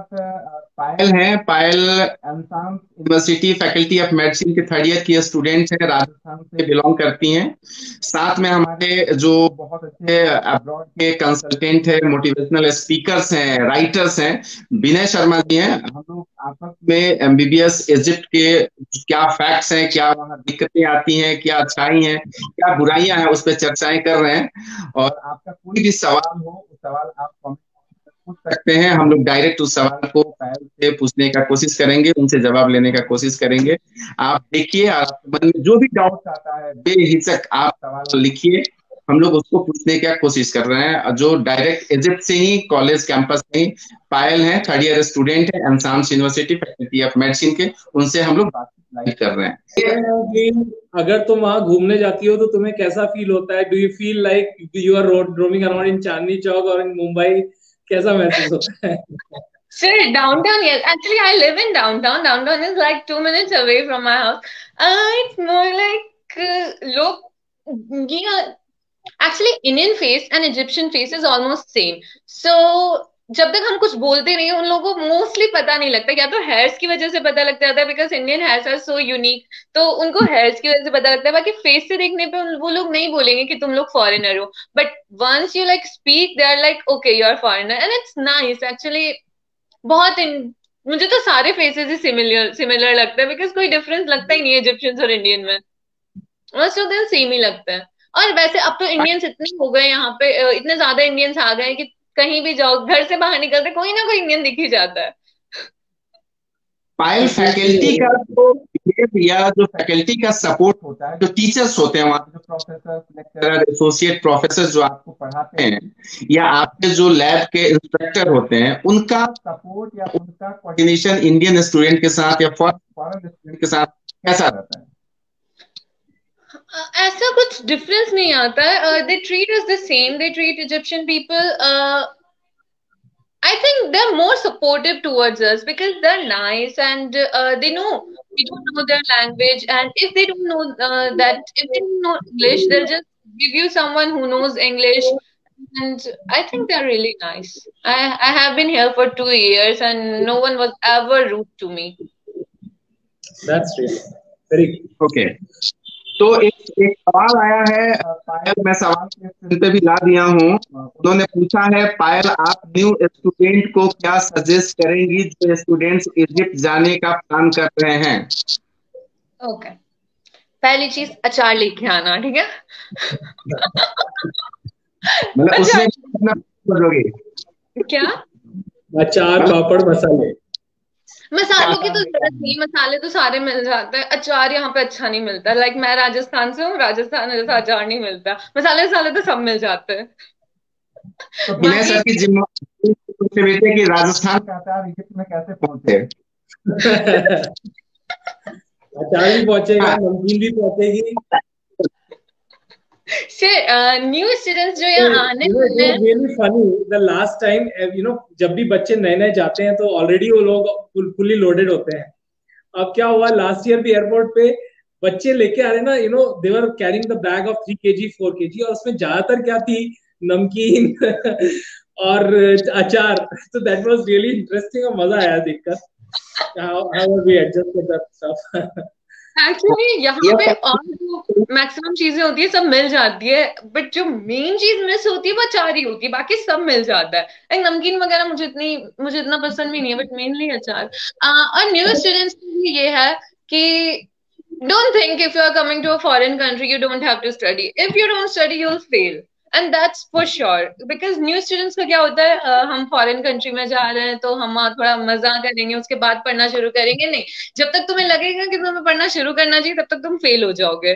पायल है, Payal university faculty of medicine के थर्ड ईयर की स्टूडेंट है, राजस्थान से बिलोंग करती हैं। साथ में हमारे जो बहुत अच्छे अब्रॉड के कंसल्टेंट हैं मोटिवेशनल स्पीकर्स हैं राइटर्स हैं विनय शर्मा जी हैं। हम लोग आपस में एमबीबीएस इजिप्ट के क्या फैक्ट्स हैं, क्या वहाँ दिक्कतें आती हैं, क्या अच्छाई हैं, क्या बुराइयाँ हैं, उस पर चर्चाएँ कर रहे हैं। और आपका कोई भी सवाल हो, सवाल आप कमेंट पूछ सकते हैं। हम लोग डायरेक्ट उस सवाल को पहल से पूछने का कोशिश करेंगे, उनसे जवाब लेने का कोशिश करेंगे। आप देखिए आपके मन में जो भी डाउट आता है बेहिचक आप सवाल लिखिए। हम लोग उसको पूछने का कोशिश कर रहे हैं। जो डायरेक्ट इजिप्ट से ही कॉलेज कैंपस ही पायल है थर्ड ईयर स्टूडेंट है Ain Shams university faculty of medicine के, उनसे हम लोग बातचीत लाइक कर रहे हैं। अगर तुम वहाँ घूमने जाती हो तो तुम्हें कैसा फील होता है? Do you feel like you are roaming around in Chandni Chowk और इन मुंबई कैसा महसूस होता है Sir, downtown, yes. Actually, I live in downtown. Downtown is like two minutes away from my house. Uh, it's more like, uh, look, yeah. Actually, Indian face and Egyptian face is almost same. So, जब तक हम कुछ बोलते नहीं उन लोगों को मोस्टली पता नहीं लगता, या तो हेयर्स की वजह से पता लगता है because Indian hairs are so unique तो उनको हेयर्स की वजह से पता लगता है। बाकी फेस से देखने पे वो लोग नहीं बोलेंगे कि तुम लोग फॉरेनर हो। But once you like speak they are like okay you are foreigner and it's nice actually बहुत मुझे तो सारे फेसेस ही सिमिलर सिमिलर लगता है बिकॉज़ कोई डिफरेंस लगता ही नहीं है इजिप्शियंस और इंडियन में। मोस्ट ऑफ़ देम सेम ही लगता है। और वैसे अब तो इंडियंस इतने हो गए यहाँ पे इतने ज़्यादा इंडियंस आ गए कि कहीं भी जाओ घर से बाहर निकलते कोई ना कोई इंडियन दिख ही जाता है। पायल फैकल्टी का जो या जो फैकल्टी का सपोर्ट होता है जो टीचर्स होते हैं वहाँ जो प्रोफेसर लेक्चरर एसोसिएट प्रोफेसर जो आपको पढ़ाते हैं या आपके जो लैब के इंस्ट्रक्टर होते हैं उनका सपोर्ट या उनका कोऑर्डिनेशन इंडियन स्टूडेंट के साथ या फॉरन स्टूडेंट के साथ कैसा रहता है? ऐसा कुछ डिफरेंस नहीं आता है they treat is the same they treat Egyptian people I think they're more supportive towards us because they're nice and uh, they know we don't know their language. And if they don't know uh, that, if they don't know English, they'll just give you someone who knows English. And I think they're really nice. I, I have been here for two years and no one was ever rude to me. That's really very okay. तो एक एक सवाल आया है पायल मैं सवाल के पे भी ला दिया हूँ। उन्होंने पूछा है पायल आप न्यू स्टूडेंट को क्या सजेस्ट करेंगी जो स्टूडेंट्स इजिप्ट जाने का प्लान कर रहे हैं? Okay okay. पहली चीज़ अचार लेके आना ठीक है? मतलब उसमें क्या? अचार पापड़ मसाले। मसालों की तो ज़रूरत नहीं मसाले तो सारे मिल जाते हैं। अचार यहाँ पे अच्छा नहीं मिलता। लाइक मैं राजस्थान से हूँ राजस्थान में जैसा अचार नहीं मिलता। मसाले वसाले तो सब मिल जाते हैं। तो कि राजस्थान का अचार इजिप्ट में कैसे पहुँचे? अचार भी पहुंचेगा हाँ। नमकीन भी पहुंचेगी। न्यू स्टूडेंट्स जो यहाँ आने really funny the last time you know जब भी बच्चे नए नए जाते हैं तो ऑलरेडी वो लोग फुल्ली लोडेड होते हैं। अब क्या हुआ लास्ट ईयर भी एयरपोर्ट पे बच्चे लेके आ रहे ना you know they were carrying the bag of three K G four के जी और उसमें ज़्यादातर क्या थी नमकीन और अचार। तो दैट वाज रियली इंटरेस्टिंग और मज़ा आया देखकर। How how we that stuff actually यहाँ पे और जो मैक्सिमम चीज़ें होती है सब मिल जाती है बट जो मेन चीज़ मिस होती है वो अचार ही होती है बाकी सब मिल जाता है। एक नमकीन वगैरह मुझे इतनी मुझे इतना पसंद भी नहीं है बट मेनली अचार। और न्यू स्टूडेंट्स के लिए ये है कि don't think if you are coming to a foreign country you don't have to study. If you don't study you'll fail. And that's for sure because new students का क्या होता है uh, हम फॉरेन कंट्री में जा रहे हैं तो हम थोड़ा मज़ा करेंगे उसके बाद पढ़ना शुरू करेंगे। नहीं जब तक तुम्हें लगेगा कि तुम्हें पढ़ना शुरू करना चाहिए तब तक तुम फेल हो जाओगे।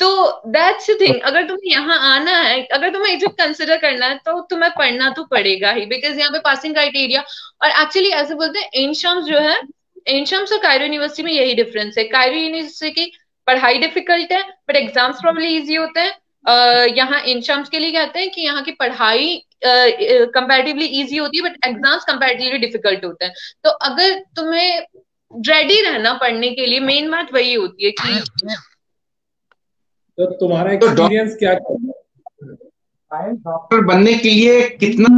तो दैट्स थिंग अगर तुम्हें यहाँ आना है अगर तुम्हें इजिप्ट कंसिडर करना है तो तुम्हें पढ़ना तो पड़ेगा ही। बिकॉज़ यहाँ पे पासिंग क्राइटेरिया और एक्चुअली ऐसे बोलते हैं एनशम्स जो है एनशम्स और कायरो यूनिवर्सिटी में यही डिफरेंस है। कायरो यूनिवर्सिटी की पढ़ाई डिफ़िकल्ट है बट एग्ज़ाम्स प्रॉब्लम इजी होते हैं। यहाँ इंशम्स के लिए कहते हैं कि यहाँ की पढ़ाई कंपैरेटिवली इजी होती है बट एग्ज़ाम्स कंपैरेटिवली डिफ़िकल्ट होते हैं। तो अगर तुम्हें रेडी रहना पढ़ने के लिए मेन बात वही होती है कि तो तुम्हारा एक्सपीरियंस क्या डॉक्टर बनने के लिए कितना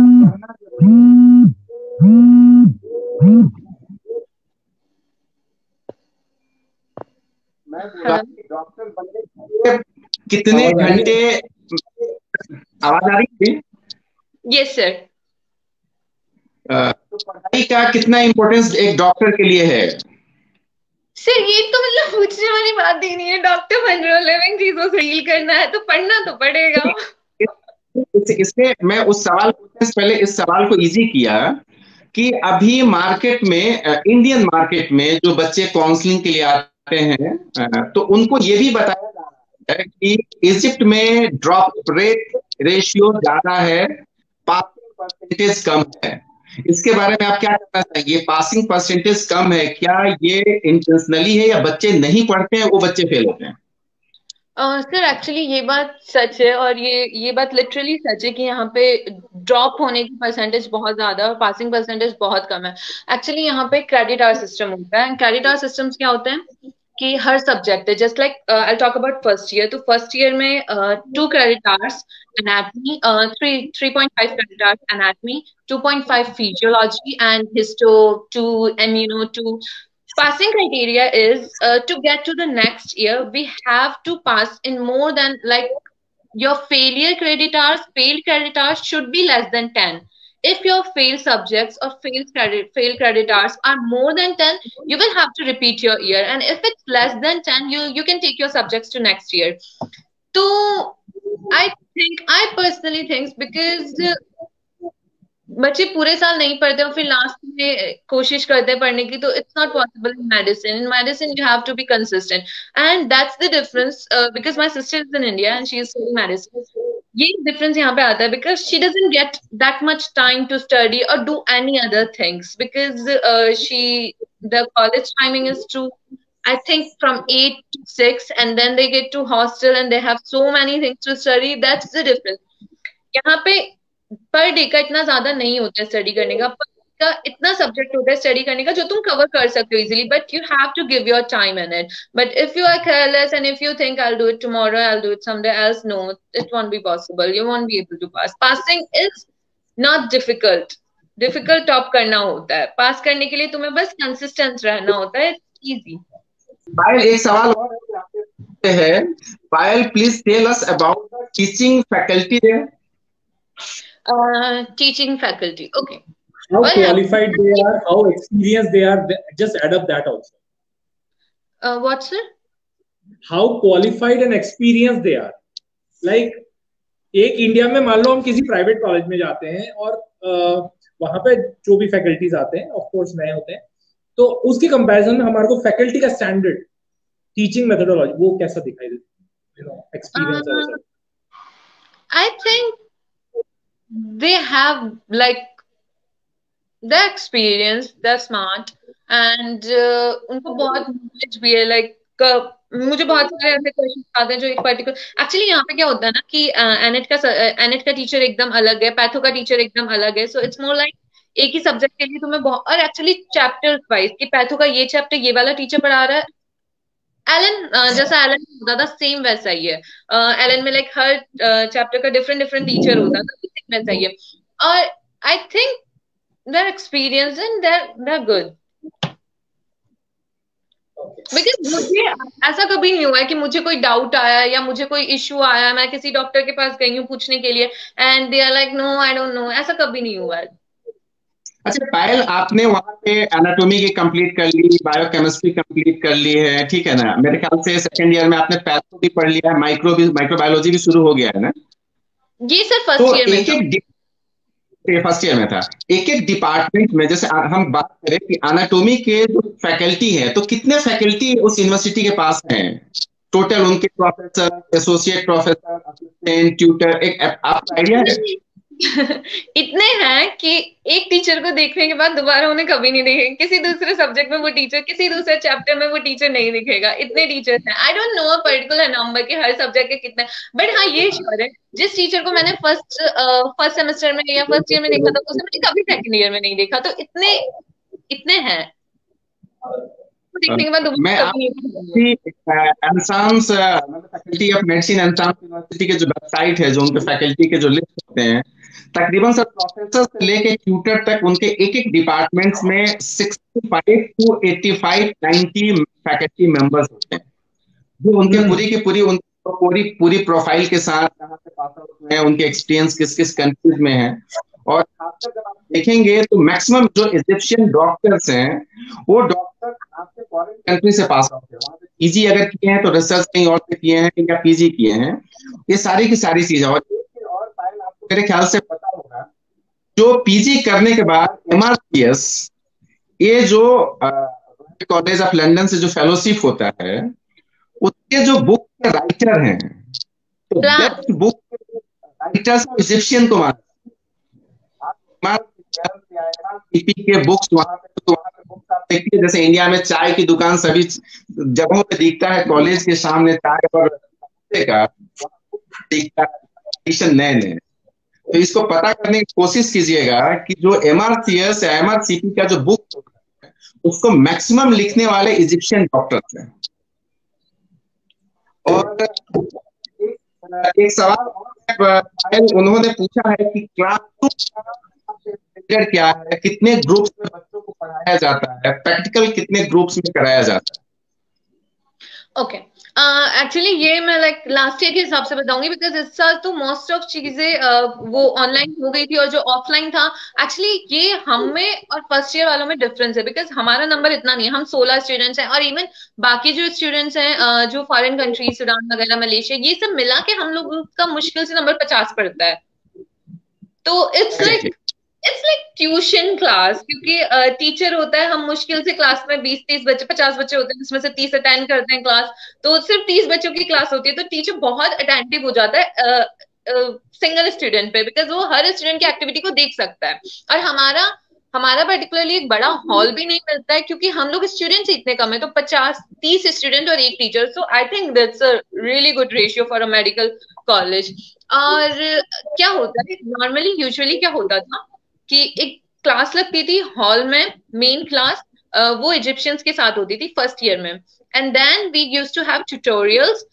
मैं डॉक्टर बनने के लिए कितने घंटे आवाज़ आ रही थी यस सर तो पढ़ाई का कितना इम्पोर्टेंस एक डॉक्टर के लिए है? सर ये तो मतलब पूछने वाली बात ही नहीं है। डॉक्टर बन रहे हो लिविंग चीज़ों से डील करना है तो पढ़ना तो पड़ेगा। इसमें मैं उस सवाल पूछने से पहले इस सवाल को इजी किया कि अभी मार्केट में इंडियन मार्केट में जो बच्चे काउंसलिंग के लिए आते हैं तो उनको ये भी बताया है कि इजिप्ट में ड्रॉप रेट रेशियो ज़्यादा है पासिंग परसेंटेज कम है। इसके बारे में आप क्या कहना चाहिए पासिंग परसेंटेज कम है क्या ये इंटेंशनली है या बच्चे नहीं पढ़ते हैं वो बच्चे फेल होते हैं? सर uh, एक्चुअली ये बात सच है और ये ये बात लिटरली सच है कि यहाँ पे ड्रॉप होने की परसेंटेज बहुत ज़्यादा और पासिंग परसेंटेज बहुत कम है। एक्चुअली यहाँ पे क्रेडिट आवर सिस्टम होता है। क्रेडिट आवर सिस्टम्स क्या होते हैं? कि हर सब्जेक्ट है just like I talk about first year तो फर्स्ट ईयर में two credit hours anatomy, uh, three three point five credit hours anatomy, two point five physiology, and histo two immuno two. Passing criteria is uh, to get to the next year, we have to pass in more than like your failure credit hours, failed credit hours should be less than 10 if your failed subjects or failed credit failed credit hours are more than 10 you will have to repeat your year and if it's less than 10 you you can take your subjects to next year so i think i personally think because बच्चे पूरे साल नहीं पढ़ते और फिर लास्ट में कोशिश करते हैं पढ़ने की तो it's not possible in medicine in medicine you have to be consistent and that's the difference because my sister is in India and she is studying medicine ये डिफरेंस यहाँ पे आता है because she doesn't get that much time to study और do any other things because she the college timing is too I think from eight to six, and then they get to hostel and they have so many things to study. That's the difference. यहाँ पे पर डे का इतना ज़्यादा नहीं होता है करने का का इतना सब्जेक्ट होता है स्टडी करने का जो तुम कवर कर सकते हो easily but you have to give your time in it but if you are careless and if you think I do it tomorrow I do it someday else no it won't be possible you won't be able to pass passing is not difficult difficult top करना होता है. पास करने के लिए तुम्हें बस कंसिस्टेंट रहना होता है. इजी पायल एक सवाल और है Payal please tell us about the teaching faculty there uh, teaching faculty. How well, qualified yeah. they are, how experienced they are, just add up that also. Uh, what, sir? How qualified and experienced they are. Like, एक इंडिया में मान लो हम किसी प्राइवेट कॉलेज में जाते हैं और uh, वहाँ पे जो भी फैकल्टीज आते हैं ऑफ़ कोर्स नए होते हैं तो उसके कंपैरिजन में हमारे को फैकल्टी का स्टैंडर्ड टीचिंग मेथोडोलॉजी वो कैसा दिखाई देता है experience I think they have like the experience they're smart and uh, उनको बहुत नॉलेज भी है लाइक like, मुझे बहुत सारे ऐसे क्वेश्चन आते हैं जो एक पर्टिकुलर एक्चुअली यहाँ पे क्या होता है ना कि एनेट का एनेट का टीचर एकदम अलग है पैथो का टीचर एकदम अलग है सो इट्स मोर लाइक एक ही सब्जेक्ट के लिए तुम्हें बहुत और एक्चुअली चैप्टर वाइज कि पैथो का ये चैप्टर ये वाला टीचर पढ़ा रहा है एलन जैसा एलन होता था सेम वैसा ही है। एलन में लाइक हर चैप्टर का डिफरेंट डिफरेंट टीचर होता था सेम वैसा ही है। और I think their experience and they're they're good because मुझे ऐसा कभी नहीं हुआ है कि मुझे कोई डाउट आया या मुझे कोई इश्यू आया मैं किसी डॉक्टर के पास गई हूँ पूछने के लिए and they are like no I don't know ऐसा कभी नहीं हुआ है। अच्छा पायल आपने वहाँ पे एनाटोमी की कंप्लीट कर ली बायोकेमिस्ट्री कंप्लीट कर ली है ठीक है ना? मेरे ख्याल से सेकंड ईयर में आपने पैथो भी पढ़ लिया है माइक्रो भी माइक्रोबायोलॉजी भी शुरू हो गया है ना? ये सर फ़र्स्ट तो ईयर में एक एक फ़र्स्ट ईयर में था। एक एक डिपार्टमेंट में, जैसे हम बात करें कि एनाटोमी के जो फैकल्टी है तो कितने फैकल्टी उस यूनिवर्सिटी के पास हैं? टोटल उनके professor associate professor assistant tutor एक आपका आइडिया है? इतने हैं कि एक टीचर को देखने के बाद दोबारा उन्हें कभी नहीं देखेंगे। किसी दूसरे सब्जेक्ट में वो टीचर किसी दूसरे चैप्टर में वो टीचर नहीं दिखेगा। इतने टीचर हैं। I don't know a particular number के हर सब्जेक्ट के कितने। बट हाँ ये श्योर है। जिस टीचर को मैंने फ़र्स्ट फ़र्स्ट सेमेस्टर में या फ़र्स्ट ईयर में देखा था उसे मैंने कभी सेकंड ईयर में नहीं देखा। तो इतने इतने हैं। देखने के बाद मैं फैकल्टी ऑफ़ मेडिसिन यूनिवर्सिटी के जो वेबसाइट है जो उनके फैकल्टी के जो लिस्ट होते हैं तकरीबन सर प्रोफेसर से लेके ट्यूटर तक उनके एक एक डिपार्टमेंट्स में 65 टू 85 90 फैकल्टी मेंबर्स होते हैं। जो उनके हम्म। पूरी की पूरी उनकी पूरी पूरी प्रोफ़ाइल के साथ कहाँ से पास आउट हुए हैं उनके एक्सपीरियंस किस किस कंट्रीज़ में है। और खासकर जब आप देखेंगे तो मैक्सिमम जो इजिप्शियन डॉक्टर्स हैं वो डॉक्टर आपके फॉरेन कंट्री से पास आउट है। वहाँ पीजी अगर किए हैं तो रिसर्च कहीं और से किए हैं या पीजी किए हैं ये सारी की सारी चीज़ें और मेरे ख्याल से पता होगा जो पीजी करने के बाद एमआरसीएस ये जो कॉलेज ऑफ़ लंदन से जो फेलोशिप होता है उसके जो बुक के राइटर हैं तो बुक राइटर्स इजिप्शियन को के बुक्स वहाँ पे तो वहाँ पे बुक्स आप देखिए जैसे इंडिया में चाय की दुकान सभी जगहों पे दिखता है कॉलेज के सामने चाय और का दिखता है। नए नए तो इसको पता करने की कोशिश कीजिएगा कि जो एम आर सी एमआरसीएस या एमआरसीपी का जो बुक उसको मैक्सिमम लिखने वाले इजिप्शियन डॉक्टर्स हैं। और एक, सवाल और उन्होंने पूछा है कि क्लास क्या है कितने ग्रुप्स में बच्चों को पढ़ाया जाता है प्रैक्टिकल कितने ग्रुप्स में कराया जाता है। ओके एक्चुअली uh, ये मैं लाइक लास्ट ईयर के हिसाब से बताऊँगी बिकॉज़ इस साल तो मोस्ट ऑफ़ चीज़ें uh, वो ऑनलाइन हो गई थी और जो ऑफलाइन था एक्चुअली ये हम में और फ़र्स्ट ईयर वालों में डिफरेंस है बिकॉज़ हमारा नंबर इतना नहीं है। हम सोलह स्टूडेंट्स हैं और इवन बाकी जो स्टूडेंट्स हैं uh, जो फॉरेन कंट्री सूडान वगैरह मलेशिया ये सब मिला के हम लोग का मुश्किल से नंबर पचास पड़ता है। तो it's like it's like tuition class क्योंकि टीचर uh, होता है हम मुश्किल से क्लास में बीस तीस बच्चे पचास बच्चे होते हैं जिसमें से तीस अटेंड करते हैं क्लास तो सिर्फ़ तीस बच्चों की क्लास होती है तो टीचर बहुत अटेंटिव हो जाता है सिंगल uh, स्टूडेंट uh, पे बिकॉज़ वो हर स्टूडेंट की एक्टिविटी को देख सकता है। और हमारा हमारा पर्टिकुलरली एक बड़ा हॉल भी नहीं मिलता है क्योंकि हम लोग स्टूडेंट्स इतने कम है तो पचास तीस स्टूडेंट और एक teacher so I think that's a really good ratio for a medical college और क्या होता है नॉर्मली यूजुअली क्या होता था? कि एक क्लास लगती थी हॉल में मेन क्लास वो इजिप्शियंस के साथ होती थी फ़र्स्ट ईयर में। And then we use to have tutorials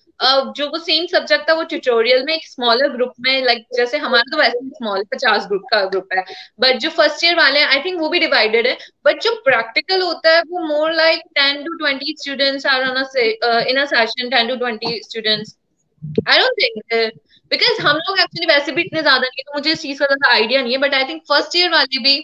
जो वो सेम सब्जेक्ट था वो ट्यूटोरियल में एक स्मॉलर ग्रुप में लाइक like, जैसे हमारा तो वैसे स्मॉल पचास ग्रुप का ग्रुप है। बट जो फ़र्स्ट ईयर वाले हैं आई थिंक वो भी डिवाइडेड है। बट जो प्रैक्टिकल होता है वो more like ten to twenty students are in a session ten to twenty students I don't think because हम लोग एक्चुअली वैसे भी इतने ज़्यादा नहीं तो मुझे इस चीज़ का ज़्यादा आइडिया नहीं है but I think first year वाले भी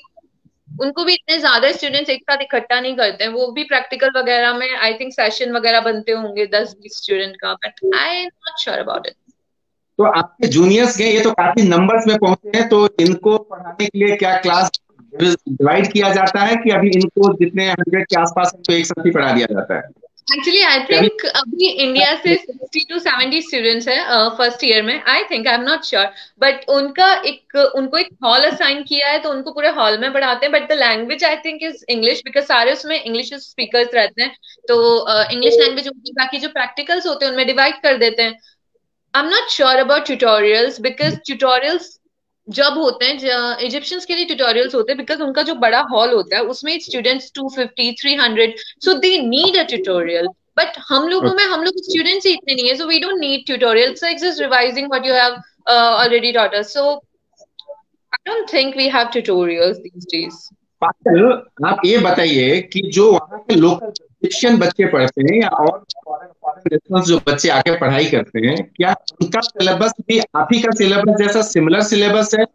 उनको भी इतने ज़्यादा स्टूडेंट्स एक साथ इकट्ठा नहीं करते हैं। वो भी प्रैक्टिकल वगैरह में आई थिंक सेशन वगैरह बनते होंगे दस बीस स्टूडेंट का but I am not sure about it तो आपके जूनियर्स गए ये तो काफ़ी नंबर्स में पहुँचे हैं तो इनको पढ़ाने के लिए क्या क्लास डिवाइड किया जाता है कि अभी इनको जितने हंड्रेड के आसपास तो एक साथ ही पढ़ा दिया जाता है? एक्चुअली आई थिंक अभी इंडिया से सिक्सटी टू सेवेंटी स्टूडेंट्स हैं फ़र्स्ट ईयर में. I think I am not sure but उनका एक उनको एक हॉल असाइन किया है तो उनको पूरे हॉल में पढ़ाते हैं. But the language I think is English because सारे उसमें इंग्लिश स्पीकर्स रहते हैं. तो इंग्लिश uh, लैंग्वेज बाकी जो प्रैक्टिकल्स होते हैं उनमें डिवाइड कर देते हैं. I am not sure about tutorials because tutorials जब होते हैं इजिप्शियंस के लिए ट्यूटोरियल्स होते हैं बिकॉज़ उनका जो बड़ा हॉल होता है, उसमें students 250 300 so they need a tutorial but हम लोगों में, हम लोग स्टूडेंट्स ही इतने नहीं है so we don't need tutorial so it's just revising what you have already taught us so I don't think we have tutorials these days आप ये बताइए कि जो वहाँ के लोकल इजिप्शियन बच्चे पढ़ते हैं, या और जो बच्चे आके पढ़ाई करते हैं, क्या उनका सिलेबस भी आप ही का सिलेबस जैसा सिमिलर सिलेबस है?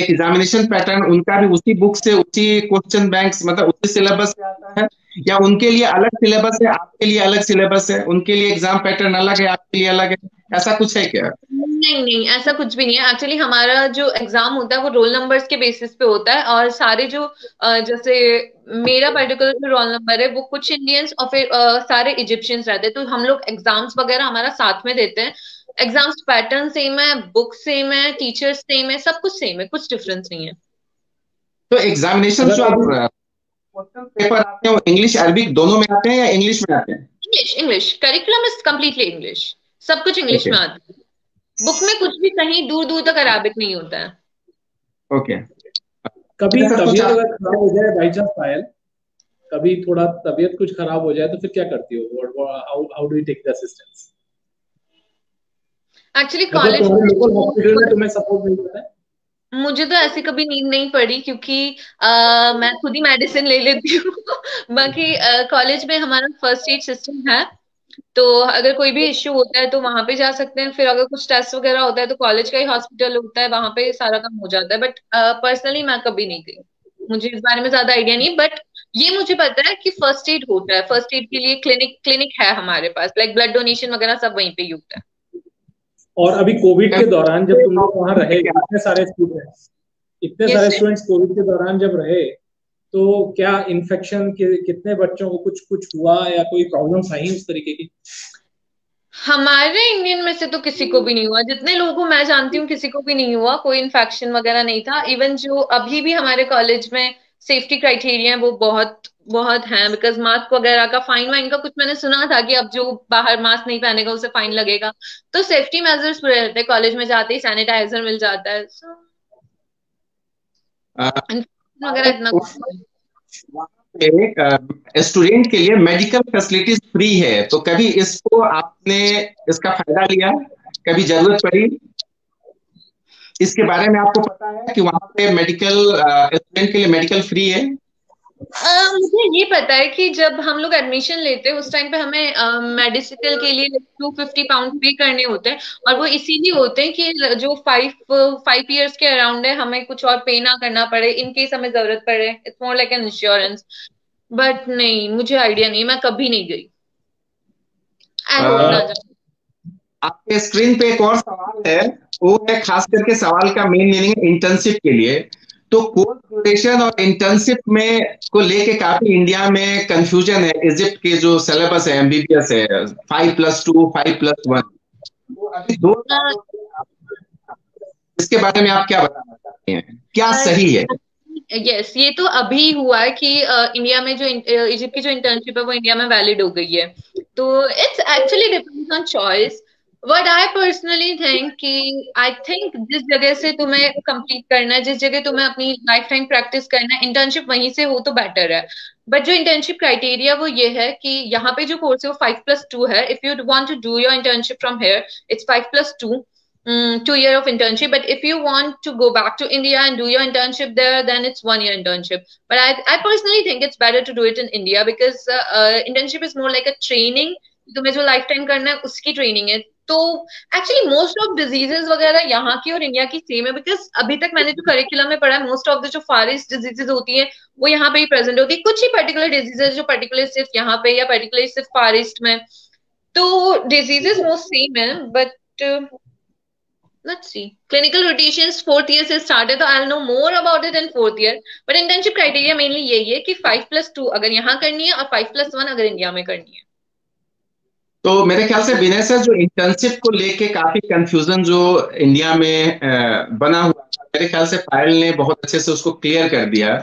एक एग्जामिनेशन पैटर्न उनका भी उसी बुक से, उसी क्वेश्चन बैंक मतलब उसी सिलेबस से आता है? या उनके लिए अलग सिलेबस है, आपके लिए अलग सिलेबस है? उनके लिए एग्ज़ाम पैटर्न अलग है, आपके लिए अलग है? ऐसा कुछ है क्या? नहीं नहीं ऐसा कुछ भी नहीं है। एक्चुअली हमारा जो एग्ज़ाम होता है वो रोल नंबर्स के बेसिस पे होता है और सारे जो जैसे मेरा पर्टिकुलर जो रोल नंबर है वो कुछ इंडियंस और फिर सारे इजिप्शियंस रहते हैं। तो हम लोग एग्ज़ाम्स वगैरह हमारा साथ में देते हैं। एग्ज़ाम्स पैटर्न सेम है बुक सेम है टीचर्स सेम है सब कुछ सेम है कुछ डिफरेंस नहीं है। तो एग्जामिनेशन जो आप पेपर आते हैं इंग्लिश अरबिक दोनों में आते हैं या इंग्लिश में आते हैं? English English curriculum is completely English सब कुछ इंग्लिश okay. में आता है। बुक में कुछ भी कहीं दूर दूर तक अराबिक नहीं होता है। Okay okay. कभी तबीयत अगर खराब हो जाए बाई चांस पायल कभी थोड़ा तबीयत कुछ खराब हो जाए तो फिर क्या करती हो? How how do you take the assistance actually college local hospital में तुम्हें सपोर्ट नहीं मिलता है? मुझे तो ऐसी कभी नींद नहीं पड़ी क्योंकि आ, मैं खुद ही मेडिसिन ले लेती हूँ। बाकी कॉलेज में हमारा फ़र्स्ट एड सिस्टम है। तो अगर कोई भी इश्यू होता है तो वहाँ पे जा सकते हैं। फिर अगर कुछ टेस्ट वगैरह होता है तो कॉलेज का ही हॉस्पिटल होता है वहाँ पे सारा काम हो जाता है। बट पर्सनली uh, मैं कभी नहीं गई। मुझे इस बारे में ज़्यादा आइडिया नहीं बट ये मुझे पता है कि फ़र्स्ट एड होता है। फ़र्स्ट एड के लिए क्लिनिक क्लिनिक है हमारे पास। लाइक ब्लड डोनेशन वगैरह सब वहीं पे ही होता है। और अभी कोविड के दौरान जब तुम लोग वहाँ रहे इतने सारे स्टूडेंट्स इतने सारे स्टूडेंट्स कोविड के दौरान जब रहे तो क्या इन्फेक्शन के कितने बच्चों को कुछ कुछ हुआ या कोई प्रॉब्लम आई उस तरीके की? हमारे इंडियन में से तो किसी को भी नहीं हुआ। जितने लोगों को मैं जानती हूँ किसी को भी नहीं हुआ। कोई इन्फेक्शन वगैरह नहीं था। इवन जो अभी भी हमारे कॉलेज में सेफ्टी क्राइटेरिया है वो बहुत बहुत हैं। बिकॉज़ मास्क वगैरह का फाइन वाइन का कुछ मैंने सुना था कि अब जो बाहर मास्क नहीं पहनेगा उसे फाइन लगेगा। तो सेफ्टी मेजर्स पूरे रहते हैं। कॉलेज में जाते ही सैनिटाइजर मिल जाता है। सो वगैरह इतना स्टूडेंट के लिए मेडिकल फैसिलिटीज़ फ्री है तो कभी इसको आपने इसका फ़ायदा लिया? कभी ज़रूरत पड़ी? इसके बारे में आपको पता है कि वहाँ पे मेडिकल स्टूडेंट के लिए मेडिकल फ्री है? Uh, मुझे ये पता है कि जब हम लोग एडमिशन लेते हैं उस टाइम पे हमें मेडिसिकल uh, के लिए टू फिफ्टी पाउंड पे करने होते हैं और वो इसीलिए होते हैं कि जो फाइव फाइव इयर्स के अराउंड है हमें कुछ और पे ना करना पड़े इन केस हमें ज़रूरत पड़े। It's more like an insurance but नहीं मुझे आइडिया नहीं मैं कभी नहीं गई। आपके स्क्रीन पे एक और सवाल है वो है खास करके सवाल का मेन मीनिंग इंटर्नशिप के लिए। तो कोर्स ड्यूरेशन और इंटर्नशिप में को लेके काफ़ी इंडिया में कंफ्यूजन है। इजिप्ट के जो सिलेबस है एमबीबीएस है five plus two five plus one अभी दो इसके बारे में आप क्या बताना चाहते हैं? क्या सही है? यस yes, ये तो अभी हुआ है कि इंडिया में जो इजिप्ट की जो इंटर्नशिप है वो इंडिया में वैलिड हो गई है। तो it's actually depends on choice what I personally think कि आई थिंक जिस जगह से तुम्हें कंप्लीट करना है, जिस जगह तुम्हें अपनी लाइफ टाइम प्रैक्टिस करना है इंटर्नशिप वहीं से हो तो बेटर है। बट जो इंटर्नशिप क्राइटेरिया वो ये है कि यहाँ पे जो कोर्स है वो फाइव प्लस टू है। If you want to do your internship from here it's five plus two two year of internship but if you want to go back to India and do your internship there then it's one year internship but I I personally think it's better to do it in India because internship is more like a training तुम्हें जो लाइफ टाइम करना है, उसकी ट्रेनिंग है। तो एक्चुअली मोस्ट ऑफ़ डिजीजेस वगैरह यहाँ की और इंडिया की सेम है बिकॉज़ अभी तक मैंने जो करिकुलम में पढ़ा है मोस्ट ऑफ़ द जो फारेस्ट डिजीजेज होती है, वो यहाँ पे ही प्रेजेंट होती है। कुछ ही पर्टिकुलर डिजीजेस जो पर्टिकुलर सिर्फ़ यहाँ पे या पर्टिकुलर सिर्फ़ फारेस्ट में। तो डिजीजेज मोस्ट सेम है but let's see. Clinical rotations fourth year से started तो I'll know more about it in fourth year. But internship criteria mainly यही है कि five plus two अगर यहाँ करनी है और five plus one अगर इंडिया में करनी है। तो मेरे ख्याल से विनय सर जो इंटर्नशिप को लेके काफ़ी कंफ्यूजन जो इंडिया में बना हुआ था मेरे ख्याल से फ़ाइल ने बहुत अच्छे से उसको क्लियर कर दिया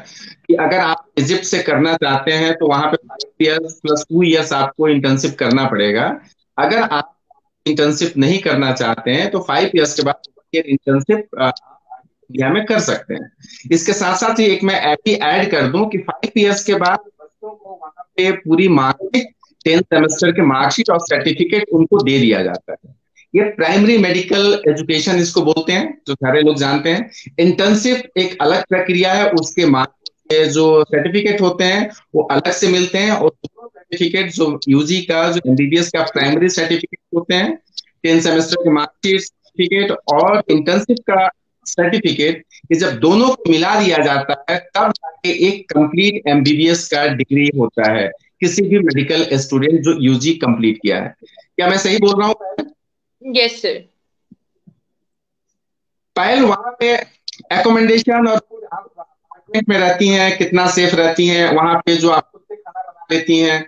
कि अगर आप इजिप्ट से करना चाहते हैं तो वहाँ पे five years plus two years आपको इंटर्नशिप करना पड़ेगा। अगर आप इंटर्नशिप नहीं करना चाहते हैं तो फाइव ईयर्स के बाद इंटर्नशिप इंडिया में कर सकते हैं। इसके साथ साथ ही एक मैं ऐप ऐड कर दूँ कि फाइव ईयर्स के बाद बच्चों को वहाँ पे पूरी मार्कशीट टेंथ सेमेस्टर के मार्कशीट और सर्टिफिकेट उनको दे दिया जाता है। ये प्राइमरी मेडिकल एजुकेशन इसको बोलते हैं, जो सारे लोग जानते हैं। इंटर्नशिप एक अलग प्रक्रिया है, उसके मार्क्स जो सर्टिफिकेट होते हैं, वो अलग से मिलते हैं और सर्टिफिकेट जो यूजी का, जो एमबीबीएस का प्राइमरी सर्टिफिकेट होते हैं टेंथ सेमेस्टर के मार्कशीट सर्टिफिकेट और इंटर्नशिप का सर्टिफिकेट कि जब दोनों को मिला दिया जाता है, तब जाके एक कंप्लीट एमबीबीएस का डिग्री होता है। किसी भी मेडिकल स्टूडेंट जो यूजी कंप्लीट किया है। क्या मैं सही बोल रहा हूँ? यस सर पायल वहाँ पे एकोमेंडेशन और अपार्टमेंट में रहती हैं कितना सेफ़ रहती हैं वहाँ पे जो आप खुद से खाना बना लेती हैं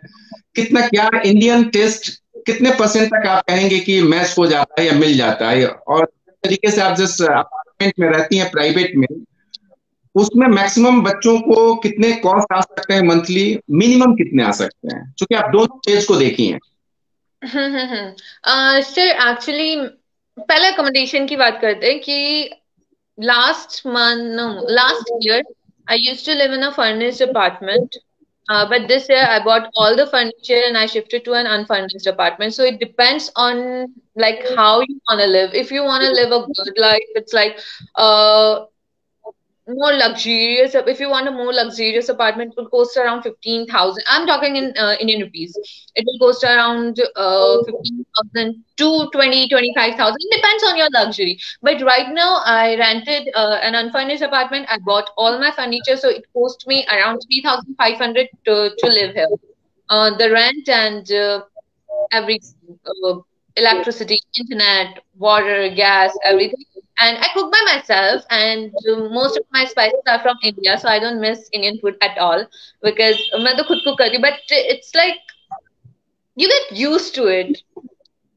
कितना क्या इंडियन टेस्ट कितने परसेंट तक आप कहेंगे कि मैच हो जाता है या मिल जाता है? और तरीके से आप जिस अपार्टमेंट में रहती हैं प्राइवेट में उसमें मैक्सिमम बच्चों को कितने कॉस्ट आ सकते हैं मंथली मिनिमम कितने आ सकते हैं? क्योंकि आप दोनों पेज को देखी हैं। सर एक्चुअली पहले अकोमोडेशन की बात करते हैं कि last month last year I use to live in a furnished apartment but this year I bought all the furniture and I shifted to an unfurnished apartment so it depends on like how you want to live if you want to live a good life it's like more luxurious if you want a more luxurious apartment it will cost around 15000 i'm talking in uh, indian rupees. It will cost around uh, 15000 to 20 25000 depends on your luxury. But right now i rented uh, an unfurnished apartment. I bought all my furniture so it cost me around 3500 to, to live here. Uh, the rent and uh, every electricity, internet, water, gas, everything. And I cook by myself, and um, most of my spices are from India, so I don't miss Indian food at all because uh, I cook But uh, it's like you get used to it.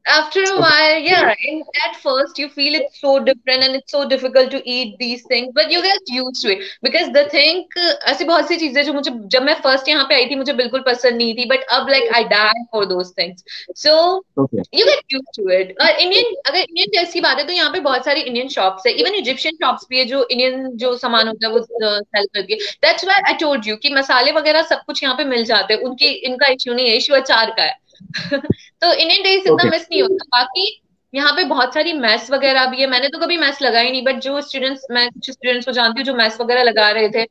After a while yeah in, at first you feel it's so different and it's so difficult to eat these things but you get used to it. Because the thing ऐसी बहुत सी चीज़ें जो मुझे जब मैं फ़र्स्ट यहाँ पे आई थी मुझे बिल्कुल पसंद नहीं थी बट अब like I die for those things so you get use to it और इंडियन अगर इंडियन टेस्ट की बात है तो यहाँ पे बहुत सारी इंडियन शॉप्स है. इवन इजिप्शियन शॉप्स भी है जो इंडियन जो सामान होता है वो सेल करती है that's why I told you कि मसाले वगैरह सब कुछ यहाँ पे मिल जाते हैं. उनकी इनका इश्यू नहीं है इश्यू अचार का है. तो इंडियन डेज़ इतना मिस नहीं होता। बाकी यहाँ पे बहुत सारी मैथ्स वगैरह भी है। मैंने तो कभी मैथ्स लगाई नहीं बट जो स्टूडेंट्स मैं कुछ स्टूडेंट्स को जानती हूँ जो मैथ्स वगैरह लगा रहे थे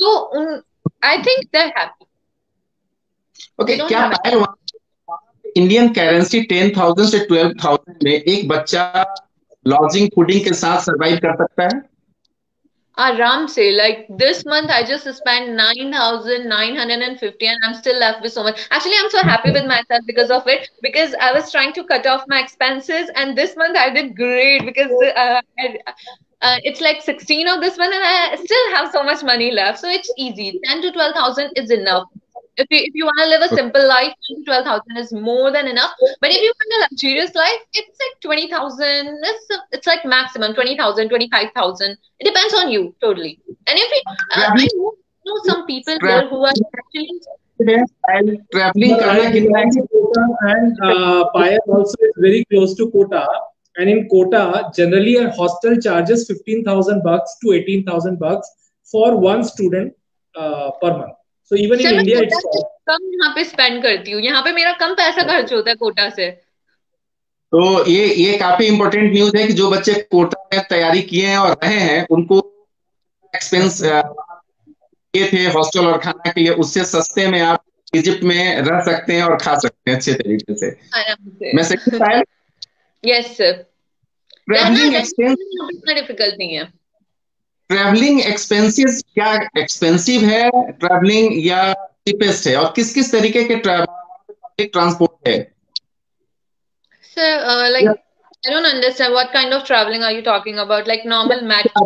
तो उन I think they happy okay क्या इंडियन करेंसी टेन थाउज़ेंड से ट्वेल्व थाउज़ेंड में एक बच्चा लॉजिंग फूडिंग के साथ सरवाइव कर सकता है? Aram say like this month I just spent 9,950 and I'm still left with so much. Actually, I'm so happy with myself because of it because I was trying to cut off my expenses and this month I did great because uh, I, uh, it's like 16 of this month and I still have so much money left. So it's easy. 10 to 12,000 is enough if you, if you want to live a simple life, 12,000 is more than enough. But if you want a luxurious life, it's like 20,000. It's, it's like maximum 20,000, 25,000. It depends on you totally. And if you, uh, I know, know some people here who are actually traveling and uh, Payal also is very close to Kota. And in Kota, generally a hostel charges 15,000 bucks to 18,000 bucks for one student uh, per month. So even in India it's कम यहाँ पे स्पेंड करती हूँ। यहाँ पे मेरा कम पैसा खर्च होता है कोटा से। तो ये ये काफ़ी इंपॉर्टेंट न्यूज़ है कि जो बच्चे कोटा में तैयारी किए हैं और रहे हैं उनको एक्सपेंस ये थे हॉस्टल और खाना के लिए उससे सस्ते में आप इजिप्ट में रह सकते हैं और खा सकते हैं अच्छे तरीके से। मैं सही yes sir traveling expense difficult नहीं है। ट्रैवलिंग एक्सपेंसिव क्या एक्सपेंसिव है ट्रैवलिंग या चीपेस्ट है और किस किस तरीके के पब्लिक ट्रांसपोर्ट है sir uh, i don't understand what kind of traveling are you talking about like normal metro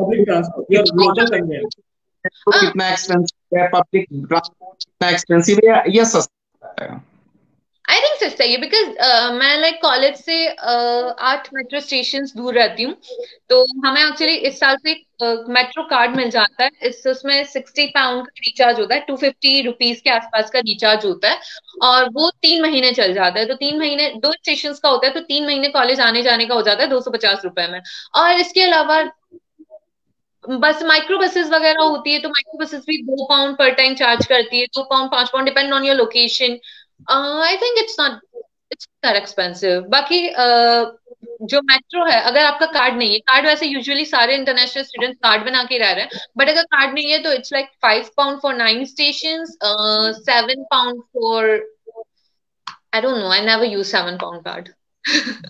public transport कितना एक्सपेंसिव है पब्लिक ट्रांसपोर्ट कितना एक्सपेंसिव है या सस्ता है आई थिंक सस्ता ही बिकॉज़ uh, मैं लाइक कॉलेज से uh, आठ मेट्रो स्टेशन दूर रहती हूँ तो हमें एक्चुअली इस साल से मेट्रो uh, कार्ड मिल जाता है इस उसमें सिक्सटी पाउंड का रिचार्ज होता है टू फिफ्टी रुपीज़ के आसपास का रिचार्ज होता है और वो तीन महीने चल जाता है तो तीन महीने दो स्टेशन का होता है तो तीन महीने कॉलेज आने जाने का हो जाता है दो सौ पचास रुपए में और इसके अलावा बस माइक्रो बसेस वगैरह होती है तो माइक्रो बसेस भी दो पाउंड पर टाइम चार्ज करती है दो पाउंड पाँच pound depend on your location I think it's not it's that expensive बाकी uh, जो मेट्रो है अगर आपका कार्ड नहीं है कार्ड वैसे यूजुअली सारे इंटरनेशनल स्टूडेंट कार्ड बना के रह रहे हैं बट अगर कार्ड नहीं है तो it's like five pound for nine station seven pound for I don't know I never use seven pound card